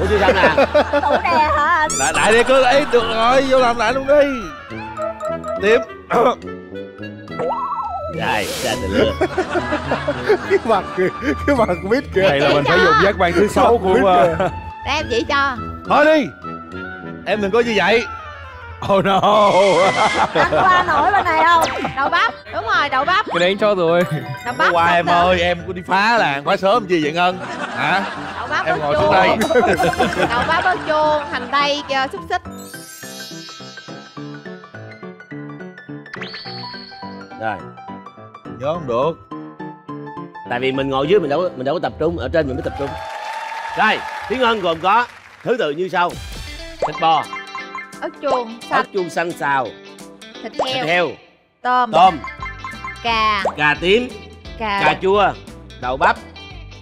Ủa chưa xong nè. Tủ đè hả anh? Lại lại đi cứ ấy được rồi vô làm lại luôn đi. Tiếp Rồi, ra từ lưa cái mặt kìa cái mặt biết kìa. Này là mình phải dùng giác quan thứ sáu của Để em chỉ cho. Thôi đi. Em đừng có như vậy. Oh no. Anh qua nổi bên này không? Đậu bắp. Đúng rồi đậu bắp. Cái đấy anh cho rồi. Đậu bắp qua em ơi em có đi phá làng phá sớm chi vậy ngân? Hả? Đậu bắp em ngồi xuống đây. Đậu bắp ớt chuông Hành tây kìa, xúc xích. Rồi nhớ không được. Tại vì mình ngồi dưới mình đâu có- mình đâu có tập trung Ở trên mình mới tập trung. Rồi, tiếng Ân gồm có Thứ tự như sau. Thịt bò, Ớt chuông ớt chuông xanh xào. Thịt Thịt heo. Heo, Tôm. Tôm, Cà. Cà tím, Cà. Cà chua. Đậu bắp,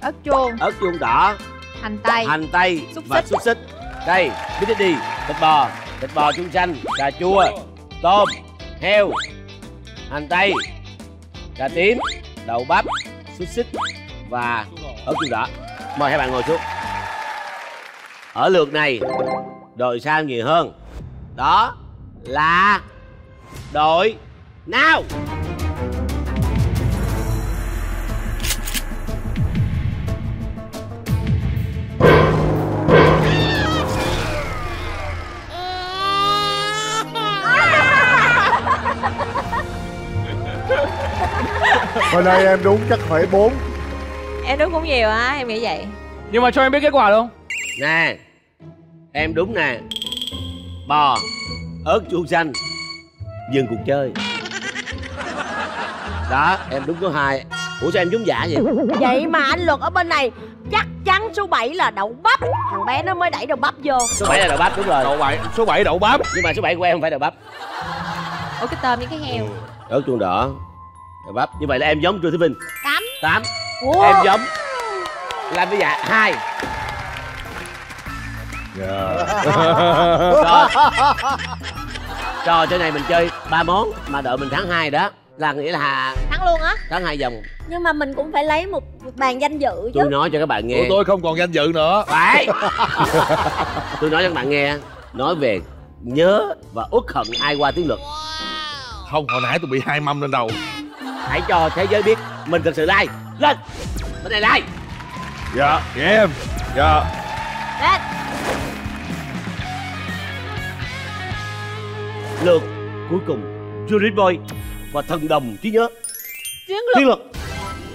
Ớt chuông ớt chuông đỏ. Hành tây. Hành tây Xúc và xích. xúc xích. Đây biết đi thịt bò. Thịt bò chuông xanh cà chua tôm heo hành tây cà tím, đậu bắp, xúc xích và ớt chuông đỏ. Mời hai bạn ngồi xuống. Ở lượt này, đội sao nhiều hơn? Đó là đội nào? Nay em đúng chắc phải bốn. Em đúng cũng nhiều á Em nghĩ vậy. Nhưng mà cho em biết kết quả không? Nè em đúng nè. Bò ớt chuông xanh. Dừng cuộc chơi. Đó em đúng có hai. Ủa sao em trúng giả vậy? Vậy mà anh Luật ở bên này Chắc chắn số 7 là đậu bắp. Thằng bé nó mới đẩy đậu bắp vô. Số 7 là đậu bắp đúng rồi. Đậu bảy số 7 đậu bắp. Nhưng mà số 7 của em không phải đậu bắp. Ủa cái tôm với cái heo. Ớt chuông đỏ đậu bắp. Như vậy là em giống trương thế vinh Tám. Tám. Wow. em giống. Làm cái dạ. Hai. Trò trò chơi này mình chơi ba món mà đợi mình thắng hai đó. Là nghĩa là Thắng luôn á? Thắng hai vòng. Nhưng mà mình cũng phải lấy một bàn danh dự chứ. Tôi nói cho các bạn nghe. Tôi không còn danh dự nữa. Phải. Tôi nói cho các bạn nghe. Nói về nhớ và uất hận ai qua tiếng luật. Không hồi nãy tôi bị hai mâm lên đầu hãy cho thế giới biết mình thực sự là ai. Lên. Bên này là ai? Dạ Dạ em. Dạ. Lên. Lượt cuối cùng Judith Boy và thần đồng trí nhớ. Chiến chiến lược. Lược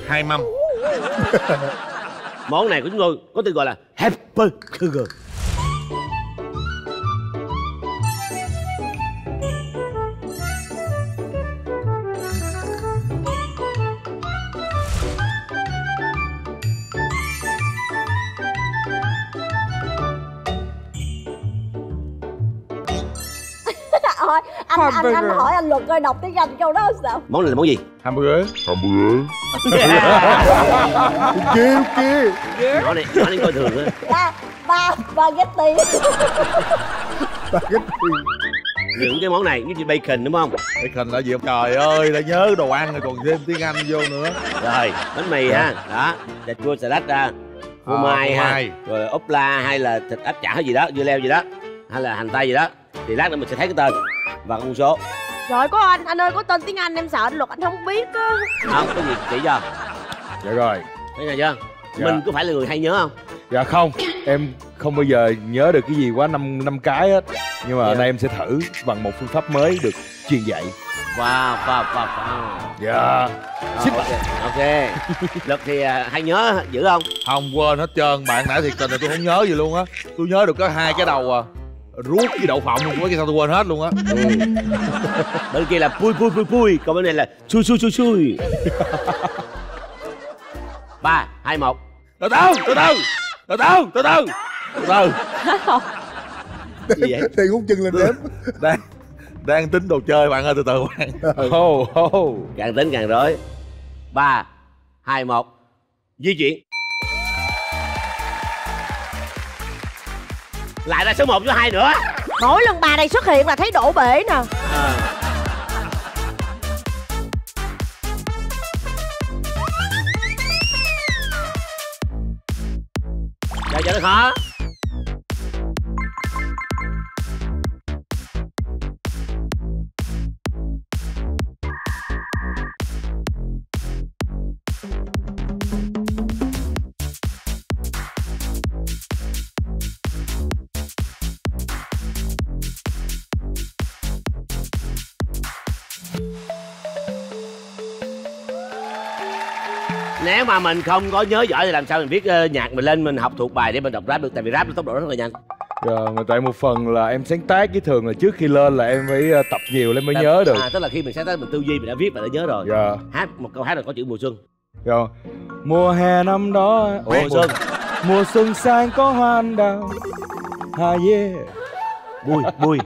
hai mâm. Món này của chúng tôi có tên gọi là Pepper anh, anh, hỏi anh Luật coi đọc tiếng Anh câu đó sao? Món này là món gì? Hamburger. Kêu kia nhỏ này nhỏ này coi thường á. Ba Ba Spaghetti những cái món này như bacon đúng không? Khình là gì không? Trời ơi đã nhớ đồ ăn rồi còn thêm tiếng anh vô nữa. Rồi bánh mì ha. Đó cà chua salad ra phô Ờ, mai ha. mai. rồi ốp la hay là thịt áp chả hay gì đó dưa leo gì đó hay là hành tây gì đó. Thì lát nữa mình sẽ thấy cái tên và con số. Trời có anh, anh ơi có tên tiếng Anh em sợ anh Luật anh không biết á. Không có gì chỉ cho Dạ rồi. Thấy rồi chưa? Dạ. mình có phải là người hay nhớ không? Dạ không Em không bao giờ nhớ được cái gì quá năm năm cái hết. Nhưng mà Dạ. hôm nay em sẽ thử bằng một phương pháp mới được truyền dạy. Wow wow wow wow. Dạ. Ok ok. Lực thì à, hay nhớ dữ không? Không quên hết trơn bạn nãy thiệt tình là tôi không nhớ gì luôn á. Tôi nhớ được có hai cái đầu à ruốc với đậu phộng luôn mấy cái sao tôi quên hết luôn á. Bên kia là pui pui pui pui còn bên này là chui chui chui chui. Ba hai một. Từ từ từ từ. Từ từ từ từ. Từ từ. Gì vậy Thì hút chân lên đếm. Đang đang tính đồ chơi bạn ơi từ từ. Bạn Ho ho. Càng tính càng rối. Ba hai một. Di chuyển lại ra số 1 số 2 nữa. Mỗi lần bà này xuất hiện là thấy đổ bể nè. À. Giờ giờ nó khó mà mình không có nhớ giỏi thì làm sao mình viết ờ, nhạc mình lên mình học thuộc bài để mình đọc rap được? Tại vì rap nó tốc độ rất là nhanh. Dạ, mà tại một phần là em sáng tác với thường là trước khi lên là em phải ờ, tập nhiều lên mới nhớ được. à, tức là khi mình sáng tác mình tư duy mình đã viết và đã nhớ rồi. Dạ. Hát một câu hát là có chữ mùa xuân. Dạ. Mùa hè năm đó Ủa, mùa xuân. Mùa xuân sang có hoa anh đào Ha yeah bùi bùi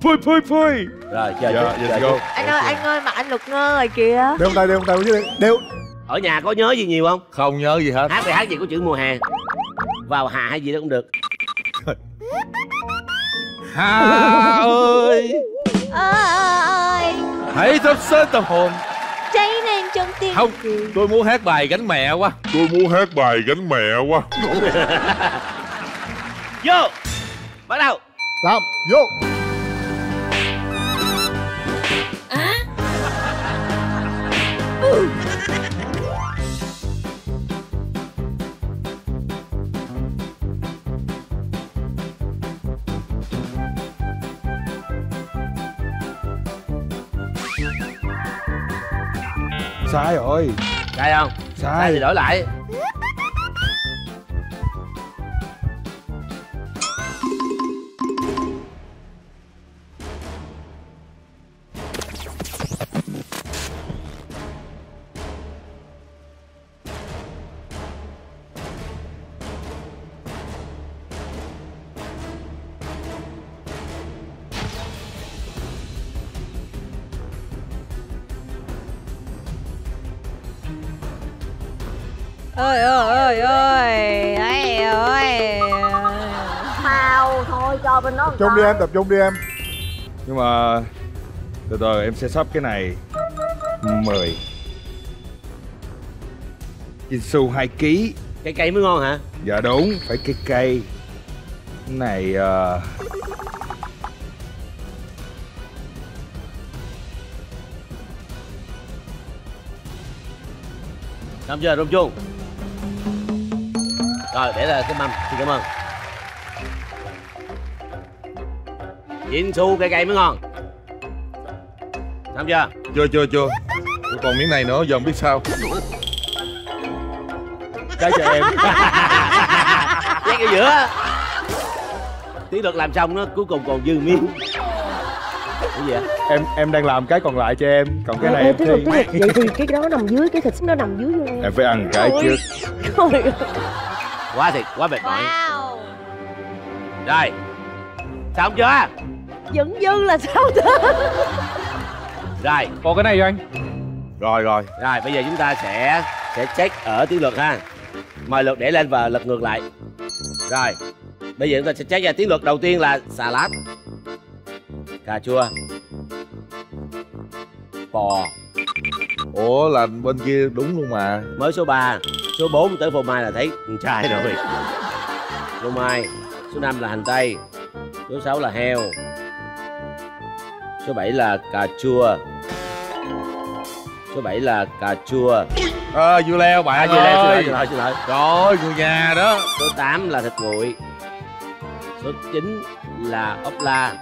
Pui pui pui rồi chờ chút, let's chờ go. chút. Anh ơi, anh ơi, mặt anh lục ngơ rồi kìa. Đeo tay đeo tay Đeo ở nhà có nhớ gì nhiều không? Không nhớ gì hết. Hát bài hát gì có chữ mùa hè? Vào hà hay gì đó cũng được. Hà ơi. Ơi. Hãy thắp sáng tâm hồn. Cháy lên trong tim không tôi muốn hát bài gánh mẹ quá. Tôi muốn hát bài gánh mẹ quá. Vô. Bắt đầu. Làm. Vô Sai rồi. Sai không? Sai. Thì Sai đổi lại cho bên đó tập trung đi em tập trung đi em. Nhưng mà từ từ em sẽ sắp cái này. Mười. 10 Jinsu hai ký. Cây cây mới ngon hả? Dạ đúng, phải cây. Cây này uh... Xong chưa Rung Chu? Rồi để là cái mâm, xin cảm ơn. Chín xu cây cây mới ngon. Xong chưa? Chưa chưa chưa. Tôi còn miếng này nữa giờ không biết sao. Cái cho em. Nhét ở giữa. Tí được làm xong nó cuối cùng còn dư miếng. Cái gì ạ em em đang làm cái còn lại cho em còn cái này em thi. vậy thì cái đó nằm dưới cái thịt nó nằm dưới luôn em. Em phải ăn cái trước. quá thiệt quá mệt mỏi. Wow. Rồi. Xong chưa vẫn dư là sao thế? Rồi Có cái này cho anh. Rồi rồi. Rồi bây giờ chúng ta sẽ sẽ check ở tiếng luật ha. Mời luật để lên và lật ngược lại. Rồi bây giờ chúng ta sẽ check ra tiếng luật đầu tiên là xà lách. Cà chua. Bò. Ủa là bên kia đúng luôn mà. Mới số 3 số 4 tới phô mai là thấy con trai rồi. Phô mai số 5 là hành tây số 6 là heo số 7 là cà chua. Số 7 là cà chua. Ờ dưa leo à, bạn xin lỗi, xin lỗi, xin lỗi, xin lỗi. trời ơi người nhà đó. Số 8 là thịt nguội số 9 là ốc la.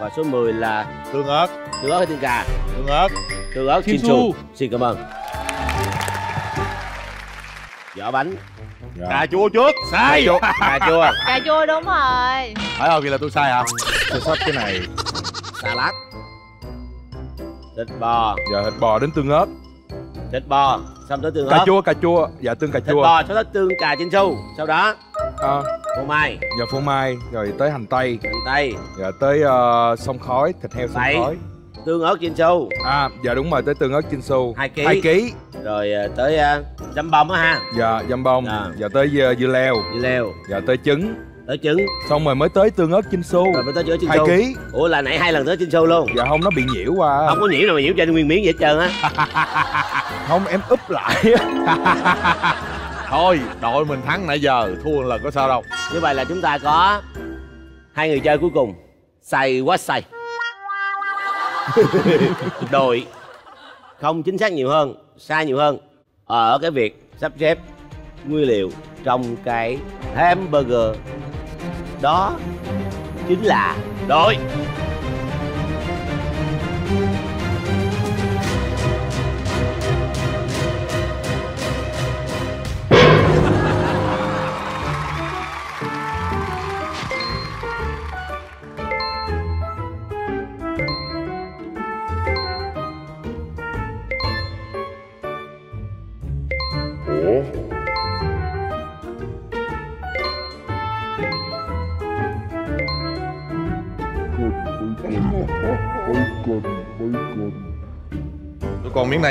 Và số 10 là tương ớt. Tương ớt hay tương cà tương ớt. Tương ớt Chinsu. chinsu xin cảm ơn. Vỏ bánh. Cà chua trước. Sai. Cà chua. Cà chua đúng rồi. Phải không? Vậy là tôi sai hả? Tôi sắp cái này. Salad thịt bò. Giờ thịt bò đến tương ớt. Thịt bò xong tới tương cà ớt. chua cà chua. Dạ tương cà thịt chua. bò sau đó tương cà chinsu sau đó à, phô mai. Giờ phô mai. Rồi tới hành tây. Hành tây. Giờ tới uh, sông khói thịt heo sông khói. Tương ớt chinsu à dạ đúng rồi tới tương ớt chinsu Hai ký. hai ký. Rồi à, tới uh, dăm bông á ha. Dạ dăm bông. Dạ. giờ tới dưa, dưa leo. Dưa leo. Giờ tới trứng tới trứng xong rồi mới tới tương ớt chinsu rồi mới tới chữa hai chinsu ký. Ủa là nãy hai lần tới chinsu luôn. Dạ không nó bị nhiễu qua không có nhiễu nào mà nhiễu trên nguyên miếng vậy hết trơn á. Không em úp lại. Thôi đội mình thắng nãy giờ thua lần có sao đâu. Như vậy là chúng ta có hai người chơi cuối cùng. Say quá say đội không chính xác nhiều hơn sai nhiều hơn ở cái việc sắp xếp nguyên liệu trong cái hamburger đó chính là đội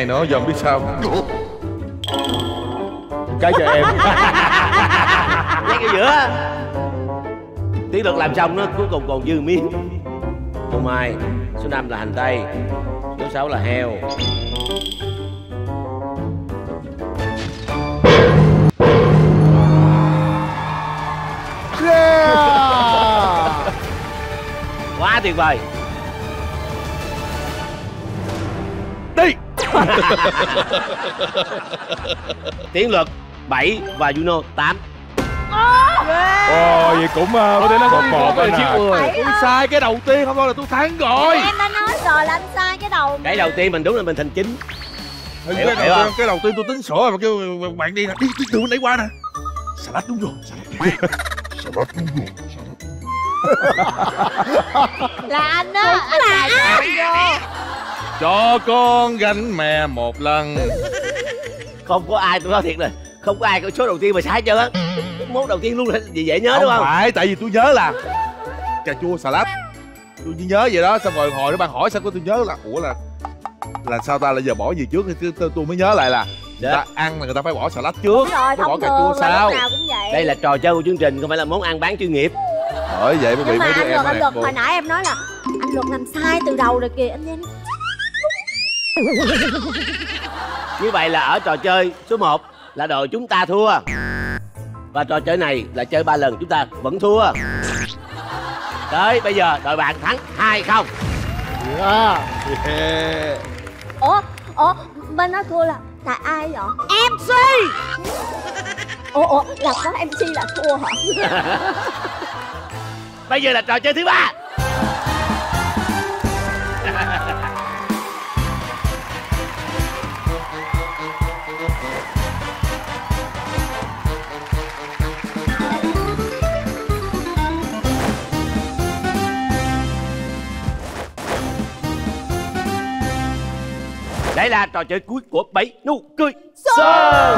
này nữa giờ không biết sao. Cái cho em. Nhét ở giữa tiến được làm xong nó cuối cùng còn dư miếng. Phô mai số 5 là hành tây số 6 là heo. Quá tuyệt vời tiến luật 7 và Juno 8 ồ vậy cũng uh, có thể nó một một anh à tôi sai cái đầu tiên không thôi là tôi thắng rồi. Em đã nói rồi là anh sai cái đầu cái đầu tiên mình đúng là mình thành chính cái, Hiểu- đầu không? tiên, cái đầu tiên tôi tính sửa mà kêu bạn đi nè. Đi từ đấy qua nè. Salad đúng rồi salad là anh á anh là anh. vô cho con gánh mè một lần. Không có ai tôi nói thiệt rồi không có ai có số đầu tiên mà sai hết trơn á. Mốt đầu tiên luôn là gì dễ nhớ không đúng không phải tại vì tôi nhớ là cà chua salad. Tôi chỉ nhớ vậy đó xong rồi hồi đó bạn hỏi sao có tôi nhớ là ủa là là sao ta là giờ bỏ gì trước? Thì tôi, tôi mới nhớ lại là người ta ăn là người ta phải bỏ salad trước đúng rồi mới bỏ cà chua sao lúc nào cũng vậy. Đây là trò chơi của chương trình không phải là món ăn bán chuyên nghiệp. Bởi vậy mới bị nhưng mà mấy đứa anh em luật anh luật hồi nãy em nói là anh luật làm sai từ đầu rồi kìa anh em như vậy là ở trò chơi số 1 là đội chúng ta thua. Và trò chơi này là chơi ba lần chúng ta vẫn thua. Tới bây giờ đội bạn thắng hai không. Ủa ủa bên nói thua là là ai vậy? MC ủa ủa là có mc là thua hả? Bây giờ là trò chơi thứ ba đây là trò chơi cuối của bảy nụ cười. Sơn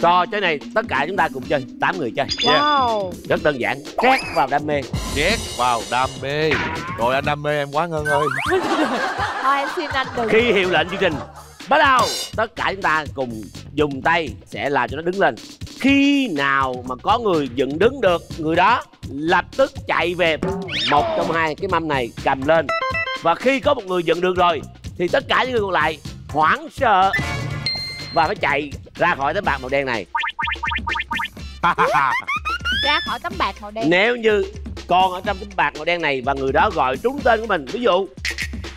trò chơi này tất cả chúng ta cùng chơi 8 người chơi. Wow. Rất đơn giản két vào đam mê. Ghét vào đam mê. Rồi anh đam mê em quá Ngân ơi. Thôi em xin anh đừng. Khi hiệu lệnh chương trình bắt đầu. Tất cả chúng ta cùng dùng tay sẽ làm cho nó đứng lên. Khi nào mà có người dựng đứng được người đó lập tức chạy về. Một trong hai cái mâm này cầm lên. Và khi có một người dựng được rồi thì tất cả những người còn lại hoảng sợ và phải chạy ra khỏi tấm bạc màu đen này. Ra khỏi tấm bạc màu đen. Nếu như còn ở trong tấm bạc màu đen này và người đó gọi trúng tên của mình ví dụ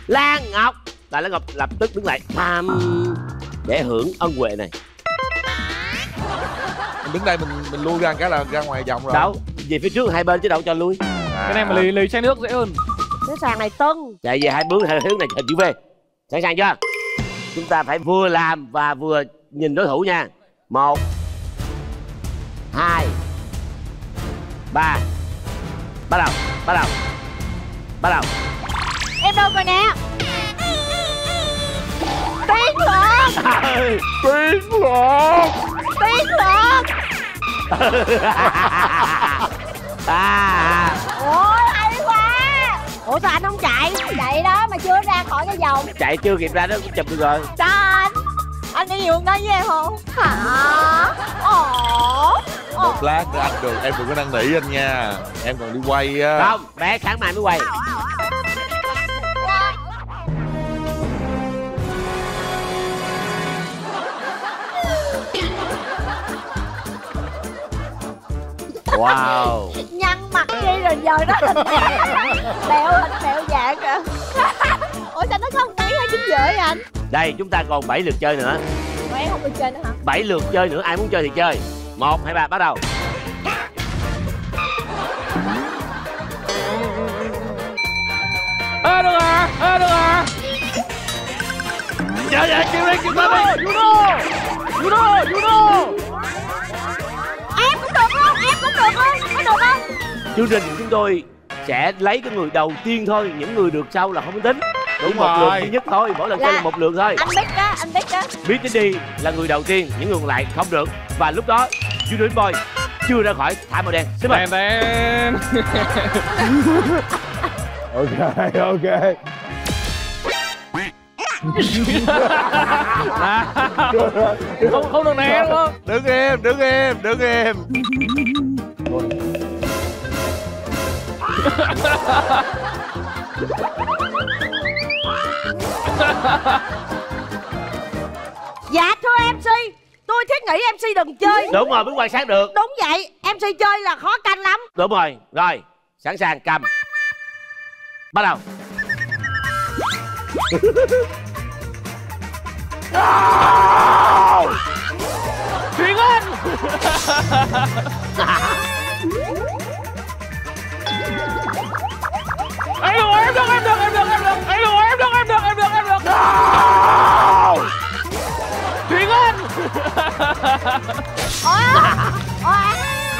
lan ngọc là lan ngọc lập tức đứng lại pam để hưởng ân huệ này. Mình đứng đây mình mình lui ra cái là ra ngoài vòng rồi. Đâu về phía trước hai bên chứ đâu cho lui. À. Cái này mà lấy lấy chai nước dễ hơn. Cái sàn này tưng chạy về hai bước hai hướng này chữ V. Sẵn sàng chưa chúng ta phải vừa làm và vừa nhìn đối thủ nha. Một hai ba. Bắt đầu bắt đầu bắt đầu. Em đâu rồi nè? Tiến lượt tiến lượt Tiến lượt à. Quá Ủa sao anh không chạy? Vậy đó mà chưa ra khỏi cái vòng. Chạy chưa kịp ra đó cũng chụp được rồi. Sao anh? Anh đi nhường đây với em không hả? Ồ. Một lát nữa anh được em đừng có năn nỉ anh nha. Em còn đi quay á. Không bé sáng mai mới quay wow. Nhăn mặt đi rồi giờ đó. Bẹo hình bẹo dạng kìa ủa sao nó không tí hay chính giữa vậy anh? Đây chúng ta còn 7 lượt chơi nữa. Ủa em không được chơi nữa hả? 7 lượt chơi nữa ai muốn chơi thì chơi. Một hai ba bắt đầu. Ê được à Ê được à chơi chơi kêu đi kêu lên. Đi Judo Judo Judo được không có được không chương trình của chúng tôi sẽ lấy cái người đầu tiên thôi những người được sau là không tính. Đúng Chỉ một lượt duy nhất thôi mỗi lần chơi là một lượt thôi. anh biết đó anh biết đó biết đến đi là người đầu tiên những người còn lại không được. Và lúc đó Junior Boy chưa ra khỏi thảm màu đen. Xin mời. Tèn ok ok. Không không được né đúng không? Đứng im, đứng im, đứng im Dạ thưa MC Tôi thiết nghĩ MC đừng chơi. Đúng rồi mới quan sát được. Đúng vậy MC chơi là khó canh lắm. Đúng rồi rồi sẵn sàng cầm. Bắt đầu. Thúy Ngân Anh được em được em được em được em được. Anh được em được em được em được em được. Thúy Ngân!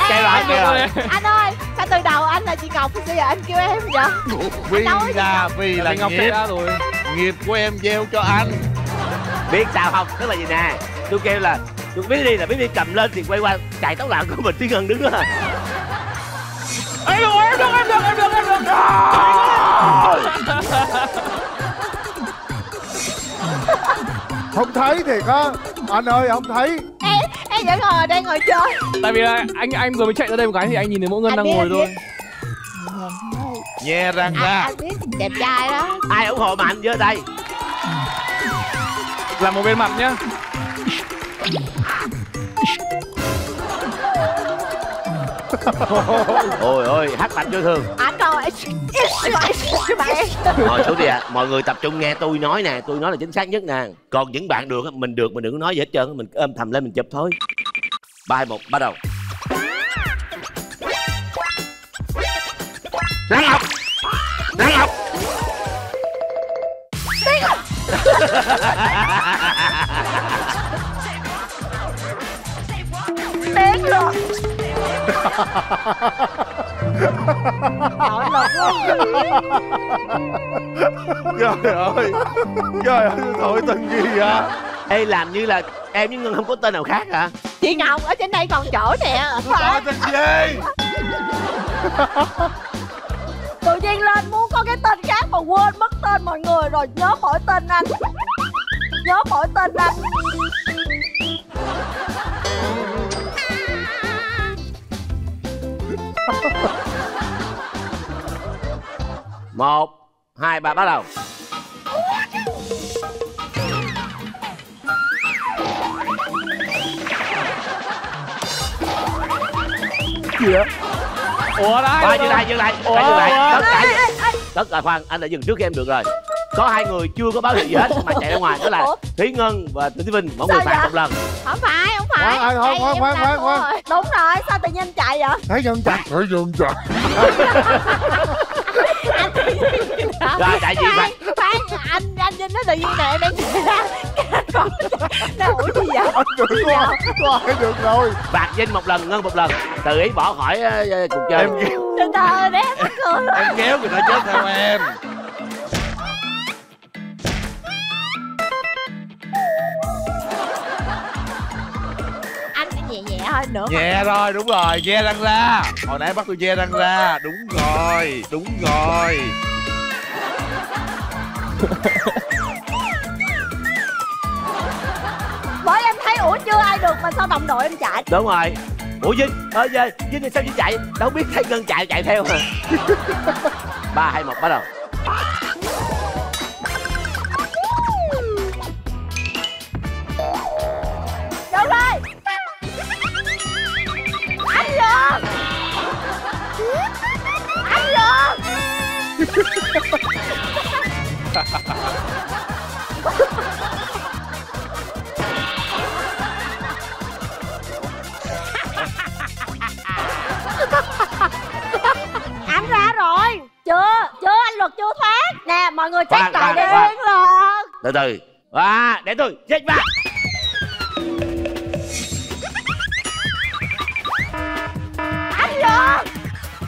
Rồi, em, kêu rồi. anh ơi sao từ đầu anh là chị ngọc bây giờ anh kêu em vậy? Vì là vì là chạy nghiệp. Nghiệp của em gieo cho anh. Biết sao không? Tức là gì nè? Tôi kêu là được biết đi là biết đi cầm lên thì quay qua chạy tóc lạng của mình tiếng ngân đứng đó Em được em được em được em được em được Không thấy thiệt á Anh ơi không thấy em em vẫn ngồi đang đây ngồi chơi Tại vì là anh anh vừa mới chạy ra đây một cái thì anh nhìn thấy mỗi Ngân Anh đang biết, ngồi thôi Nhe răng ra anh biết đẹp trai đó ai ủng hộ mạnh giơ tay là một bên mặt nhá ôi ôi hát bạch vô thường anh rồi bạn ngồi xuống đi ạ. Mọi người tập trung nghe tôi nói nè tôi nói là chính xác nhất nè. Còn những bạn được á, mình được mình đừng có nói gì hết trơn mình ôm thầm lên mình chụp thôi. Ba một bắt đầu. Lan Ngọc Lan Ngọc tiếng Trời ơi Trời ơi thôi tên gì vậy? Ê làm như là em với Ngân không có tên nào khác hả? Chị Ngọc ở trên đây còn chỗ nè. Trời tên gì Tự nhiên lên muốn có cái tên khác mà quên mất tên mọi người rồi Nhớ khỏi tên anh. Nhớ khỏi tên anh một hai ba bắt đầu ủa đây ba dừng lại dừng lại Ủa, phải dừng lại ủa. tất cả tất cả khoan anh đã dừng trước khi em được rồi có hai người chưa có báo hiệu gì hết mà chạy ra ngoài đó là Ủa? thúy ngân và thúy vinh mỗi người phạt vậy? một lần không phải Khoan, khoan, Đây, khoan, khoan, khoan, khoan. Đúng rồi, sao tự nhiên chạy vậy? thấy không chặt Thấy không trời rồi diện phạt Khoan, khoan, anh anh Vinh nó tự nhiên nè, em đang chạy ra Còn nó ủa gì vậy? được rồi rồi được rồi. Phạt vinh một lần ngân một lần. Tự ý bỏ khỏi ờ, cuộc chơi. Em kéo Từ từ để em cười Em kéo người ta chết theo em nhẹ thôi nữa Nhẹ rồi đúng rồi Ve răng ra. Hồi nãy bắt tôi ve răng ra. Đúng rồi Đúng rồi. Bởi em thấy ủa chưa ai được mà sao đồng đội em chạy? Đúng rồi. Ủa vinh ơi vinh vinh thì sao vinh chạy? Đâu biết thấy ngân chạy chạy theo hả? Ba hai một bắt đầu Anh Lương Anh ra rồi. Chưa, chưa, anh luật chưa thoát. Nè, mọi người check lại đi. Yên luật từ từ. À, để tôi check ba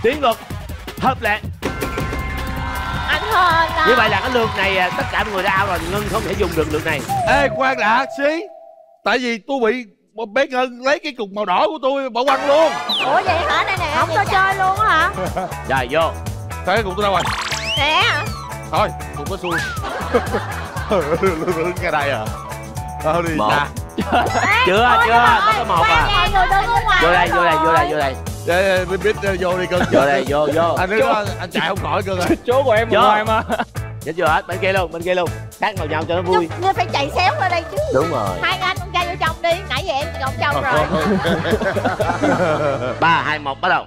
tiến luật hợp lệ. Anh hên à. Như vậy là cái lượt này à, tất cả mọi người đã out rồi ngân không thể dùng được lượt này. Ê khoan đã xí. Tại vì tôi bị một bé Ngân lấy cái cục màu đỏ của tôi bỏ quăng luôn. Ủa vậy hả? Đây nè? Không cho chơi luôn á hả? rồi vô. Thấy cái cục tôi đâu rồi Nè. Thôi cục có xui cái đây à? Thôi đi Một. chưa chưa mà có một à. Mọi người đứng ở ngoài vô đây vô đây vô đây vô đây ê, biết vô đi cưng vô đây vô vô. Anh đứng đó anh chạy không khỏi cưng à chỗ của em Vô. ngoài mà. Chết chưa hết bên kia luôn bên kia luôn. Khác vào nhau cho nó vui. Như phải chạy xéo ra đây chứ. Đúng rồi. Hai anh con trai vô trong đi Nãy giờ em vào trong rồi. Ba hai một bắt đầu.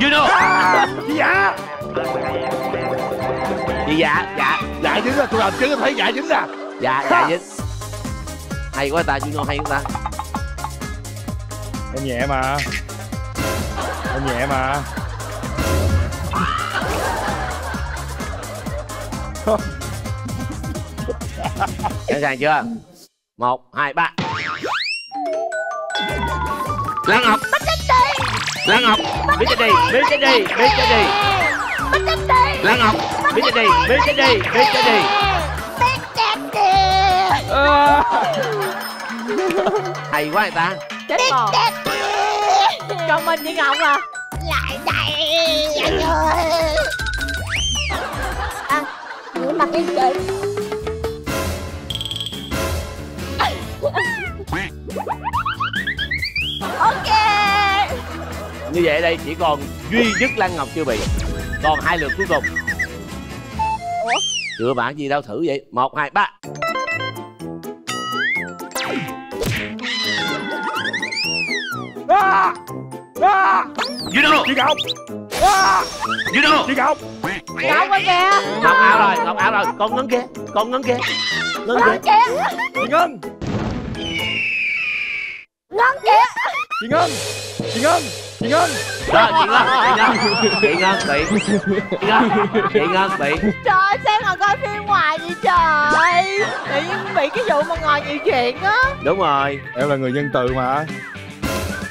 Juno Dạ. Gì dạ dạ. Dạ dính ra tôi làm chứng thấy dạ dính ra dạ dạ dính hay quá ta Juno hay quá ta. Em nhẹ mà. Em nhẹ mà. Sẵn sàng chưa? Một hai ba. Lan Ngọc. Lan Ngọc. Biết cái đi. Biết cái đi biết cái đi. Lan Ngọc. Biết cái đi. Biết cái đi biết cái đi chết đi hay quá người ta? Chết còn Còn mình với Ngọc à. Lại đây Anh ơi À Rửa mặt đi chị Ok. Như vậy ở đây chỉ còn duy nhất Lan Ngọc chưa bị. Còn hai lượt cuối cùng. Chưa bạn gì đâu thử vậy. Một hai ba Judo chị ngọc. À! à, Judo chị ngọc. Ngọc rồi kìa. Ngọc áo rồi Ngọc áo rồi. Con ngấn kia Con ngấn kia Ngấn kia kìa. Chị ngân. Ngân kìa. Chị ngân. Chị ngân. Chị ngân. Rồi chị Ngân Chị Ngân. Chị Ngân bị. Chị Ngân Chị Ngân bị. Trời xem mà coi phim ngoài vậy trời. Tự nhiên bị cái vụ mà ngồi nhiều chuyện á. Đúng rồi. Em là người nhân từ mà.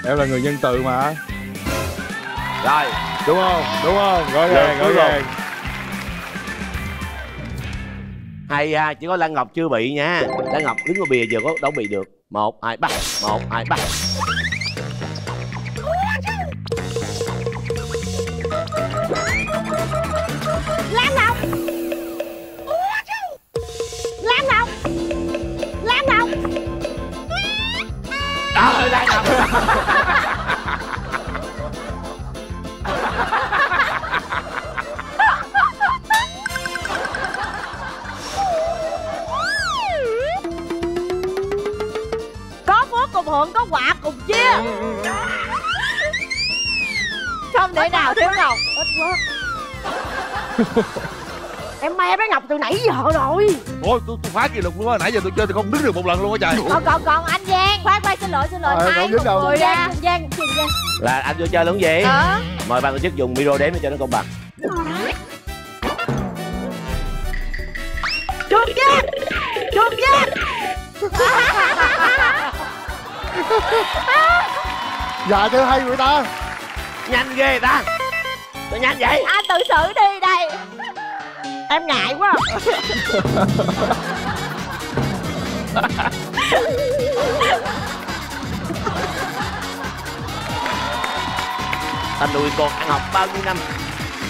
Em là người nhân từ mà Rồi đúng không? Đúng không? Rõ ràng rõ ràng. Hay à Chỉ có Lan Ngọc chưa bị nha. Lan Ngọc đứng ở bìa giờ có đâu bị được. Một hai ba một hai ba hưởng có quả cùng chia không để nào thiếu ngọc ít quá em me bé ngọc từ nãy giờ rồi. Ôi tôi tôi phá kỷ lục luôn á. Nãy giờ tôi chơi tôi không đứng được một lần luôn á trời. Còn còn còn anh giang. Khoan khoan xin lỗi xin lỗi. Ờ, ai không đứng đâu. người ra. Giang giang giang. Là anh vô chơi luôn gì? Ờ. Mời ban tổ chức dùng micro đếm để cho nó công bằng. Chuột giang chuột giang dạ chơi hay người ta? Nhanh ghê ta. Sao nhanh vậy. Anh tự xử đi đây. Em ngại quá. Ta nuôi con ăn học bao nhiêu năm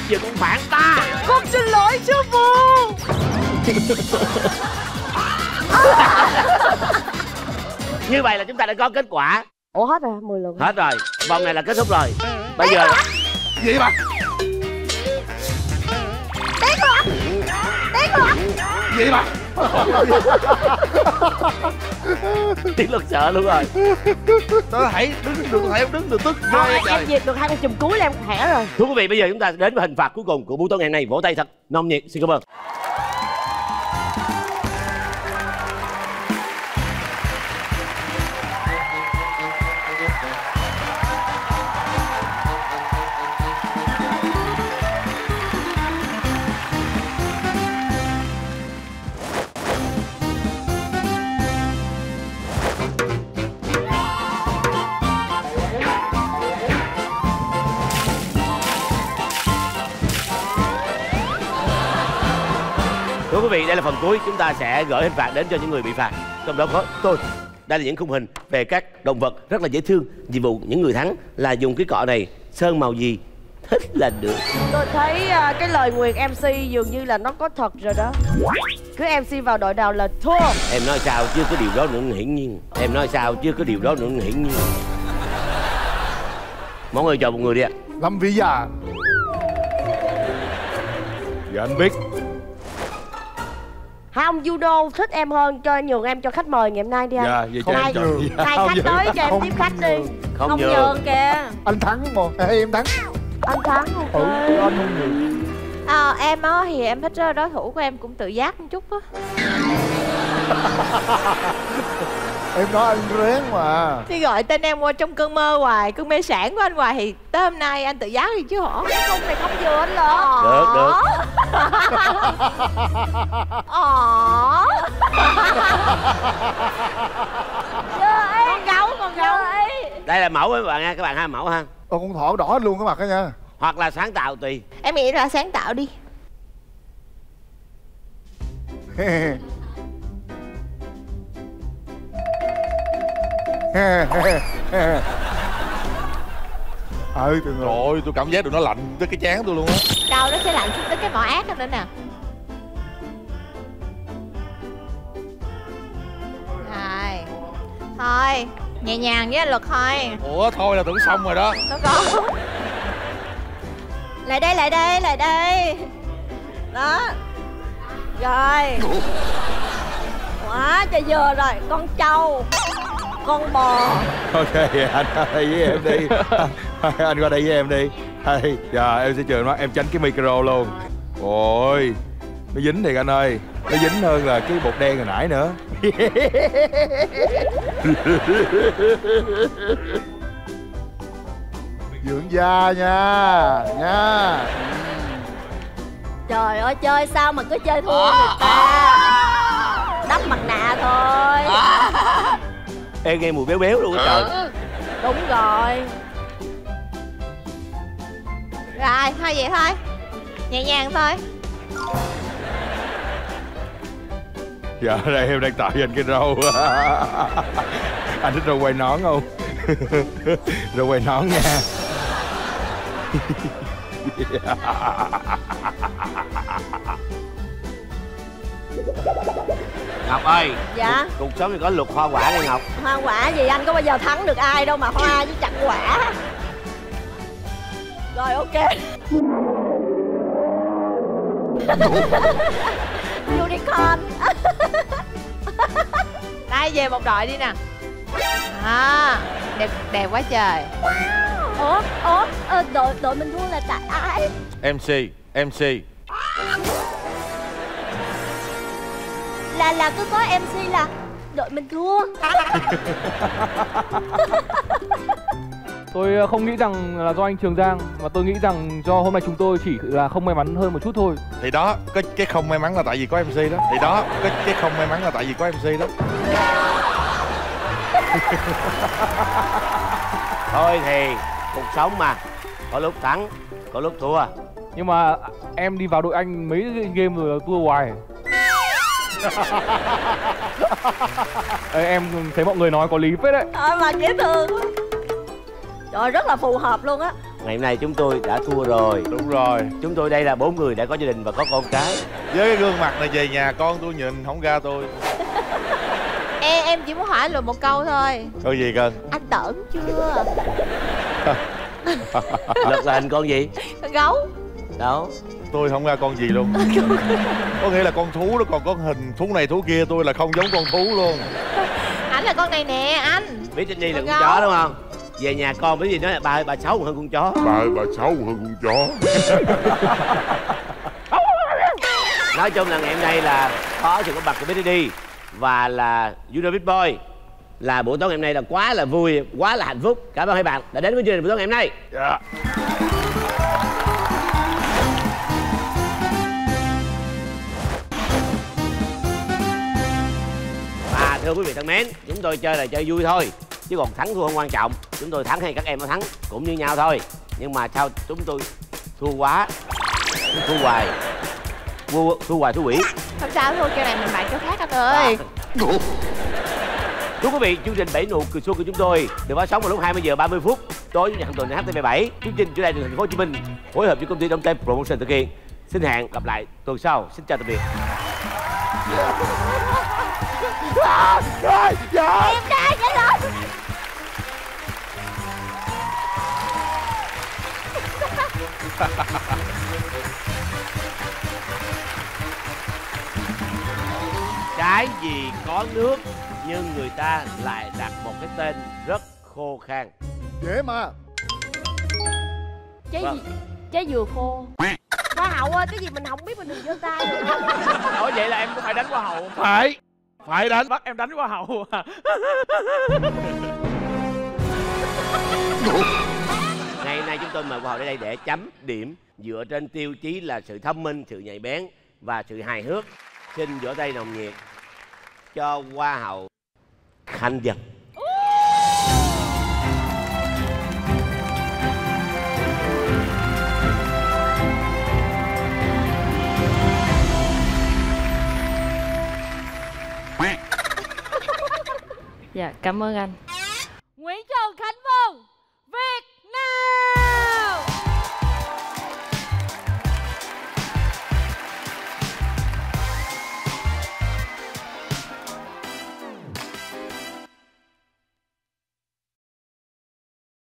Giờ cũng phản ta. Con xin lỗi sư phụ Như vậy là chúng ta đã có kết quả. Ủa hết rồi 10 lần. Hết rồi. Vòng này là kết thúc rồi. Bây giờ gì bà Tiến luôn Tiến luôn gì bà Tiến luật sợ luôn rồi. Tôi hãy đứng được hãy đứng được tức Thôi, em, diệt được hai con chùm cuối là em khỏe rồi. Thưa quý vị bây giờ chúng ta đến với hình phạt cuối cùng của buổi tối ngày hôm nay. Vỗ tay thật nồng nhiệt Xin cảm ơn quý vị, đây là phần cuối chúng ta sẽ gửi hình phạt đến cho những người bị phạt. Trong đó có tôi. Đây là những khung hình về các động vật rất là dễ thương. Nhiệm vụ những người thắng là dùng cái cọ này sơn màu gì thích là được. Tôi thấy à, cái lời nguyền MC dường như là nó có thật rồi đó Cứ MC vào đội nào là thua Em nói sao chưa có điều đó nữa hiển nhiên. Em nói sao chưa có điều đó nữa hiển nhiên. Món ơi chọn một người đi ạ. lâm vĩ già dạ anh biết Không, judo thích em hơn cho nhường em cho khách mời ngày hôm nay đi anh. Dạ vậy Hai- chọn gì Hai Không khách tới cho em Không tiếp khách đi. Không Không nhường. kìa. Anh thắng mà. Ê, em thắng. Anh thắng ừ ok anh không nhường. À, Em á thì em thích ờ, đối thủ của em cũng tự giác một chút á em nói anh rén mà Thì gọi tên em qua trong cơn mơ hoài Cơn mê sản của anh hoài Thì tới hôm nay anh tự giác đi chứ hả? Cái cung này không vừa anh lỡ Được, được. Ồ Con gấu, con gấu. Đây là mẫu với các bạn ha, các bạn hai mẫu ha. Ồ, con thỏ đỏ luôn cái mặt đó nha. Hoặc là sáng tạo tùy. Em nghĩ là sáng tạo đi ừ từ trời ơi tôi cảm giác được nó lạnh tới cái chán tôi luôn á. Đâu nó sẽ lạnh xuống tới cái mỏ ác đó nữa nè. Rồi Thôi Nhẹ nhàng với anh Luật thôi. Ủa thôi là tưởng xong rồi đó. Có có lại đây lại đây lại đây. Đó. Rồi. Quá trời vừa rồi con trâu con bò. Ok anh đây với em đi. Anh qua đây với em đi. Hay giờ em sẽ trường nó. Em tránh cái micro luôn. Ôi nó dính thiệt anh ơi. Nó dính hơn là cái bột đen hồi nãy nữa. Dưỡng da nha nha. Trời ơi chơi sao mà cứ chơi thua người ta? Đắp mặt nạ thôi Ê nghe mùi béo béo luôn á trời. Đúng rồi. Rồi thôi vậy thôi. Nhẹ nhàng thôi. Dạ đây em đang tạo cho anh cái râu anh thích râu quay nón không? Râu quay nón nha Ngọc ơi dạ? Cuộc sống thì có luật hoa quả nghe Ngọc. Hoa quả gì anh có bao giờ thắng được ai đâu mà hoa với chặt quả. Rồi ok. Unicorn. Đây về một đội đi nè. À, đẹp đẹp quá trời. Ủa ủa ờ, đội đội mình thua là tại ai? MC MC là là cứ có mc là đội mình thua. Tôi ờ, không nghĩ rằng là do anh Trường Giang Mà tôi nghĩ rằng do hôm nay chúng tôi chỉ là không may mắn hơn một chút thôi. Thì đó cái cái không may mắn là tại vì có MC đó. Thì đó cái cái không may mắn là tại vì có MC đó. Thôi thì cuộc sống mà. Có lúc thắng Có lúc thua. Nhưng mà em đi vào đội anh mấy game rồi là thua hoài Ê, Em thấy mọi người nói có lý phết đấy. Thôi mà dễ thương. Quá Trời rất là phù hợp luôn á. Ngày hôm nay chúng tôi đã thua rồi. Đúng rồi. Chúng tôi đây là bốn người đã có gia đình và có con cái. Với cái gương mặt này về nhà con tôi nhìn không ra tôi. Em, em chỉ muốn hỏi luôn một câu thôi. Có gì cần Anh tởn chưa? Lực là hình con gì? Con gấu. Đâu tôi không ra con gì luôn. Có nghĩa là con thú nó còn có hình thú này thú kia tôi là không giống con thú luôn. Ảnh là con này nè anh. Biết trên đi là Con chó đúng không? Về nhà con biết gì nói là ba ơi bà xấu hơn con chó. Bà ơi bà xấu hơn con chó. Nói chung là ngày hôm nay là có sự có mặt của BTD Và là Juno Big Boy. Là buổi tối ngày hôm nay là quá là vui, quá là hạnh phúc. Cảm ơn hai bạn đã đến với chương trình buổi tối ngày hôm nay. Dạ thưa quý vị thân mến, chúng tôi chơi là chơi vui thôi Chứ còn thắng thua không quan trọng Chúng tôi thắng hay các em nó thắng cũng như nhau thôi Nhưng mà sao chúng tôi thua quá Thua hoài Thua, thua hoài thua quỷ Không sao thôi kêu này mình bạn chỗ khác anh ơi Thưa quý vị, chương trình Bảy nụ cười xuân của chúng tôi được phát sóng vào lúc 20 giờ 30 phút tối chủ nhật hàng tuần trên HTV7. Chương trình chủ đề từ thành phố Hồ Chí Minh phối hợp với công ty Đông Tây Promotion thực hiện. Xin hẹn gặp lại tuần sau. Xin chào tạm biệt. Em ra vậy rồi Cái gì có nước nhưng người ta lại đặt một cái tên rất khô khan. dễ mà. Trái Vâng. gì? Trái dừa khô. Hoa hậu ơi cái gì mình không biết mình đừng giơ tay. Được Nói vậy là em cũng phải đánh qua hậu phải phải đánh Bắt em đánh qua hậu Ngày hôm nay chúng tôi mời Hoa hậu đến đây để chấm điểm dựa trên tiêu chí là sự thông minh, sự nhạy bén và sự hài hước. Xin vỗ tay nồng nhiệt cho Hoa hậu Khanh Dân. dạ cảm ơn anh. Nguyễn trần khánh vân việt nam!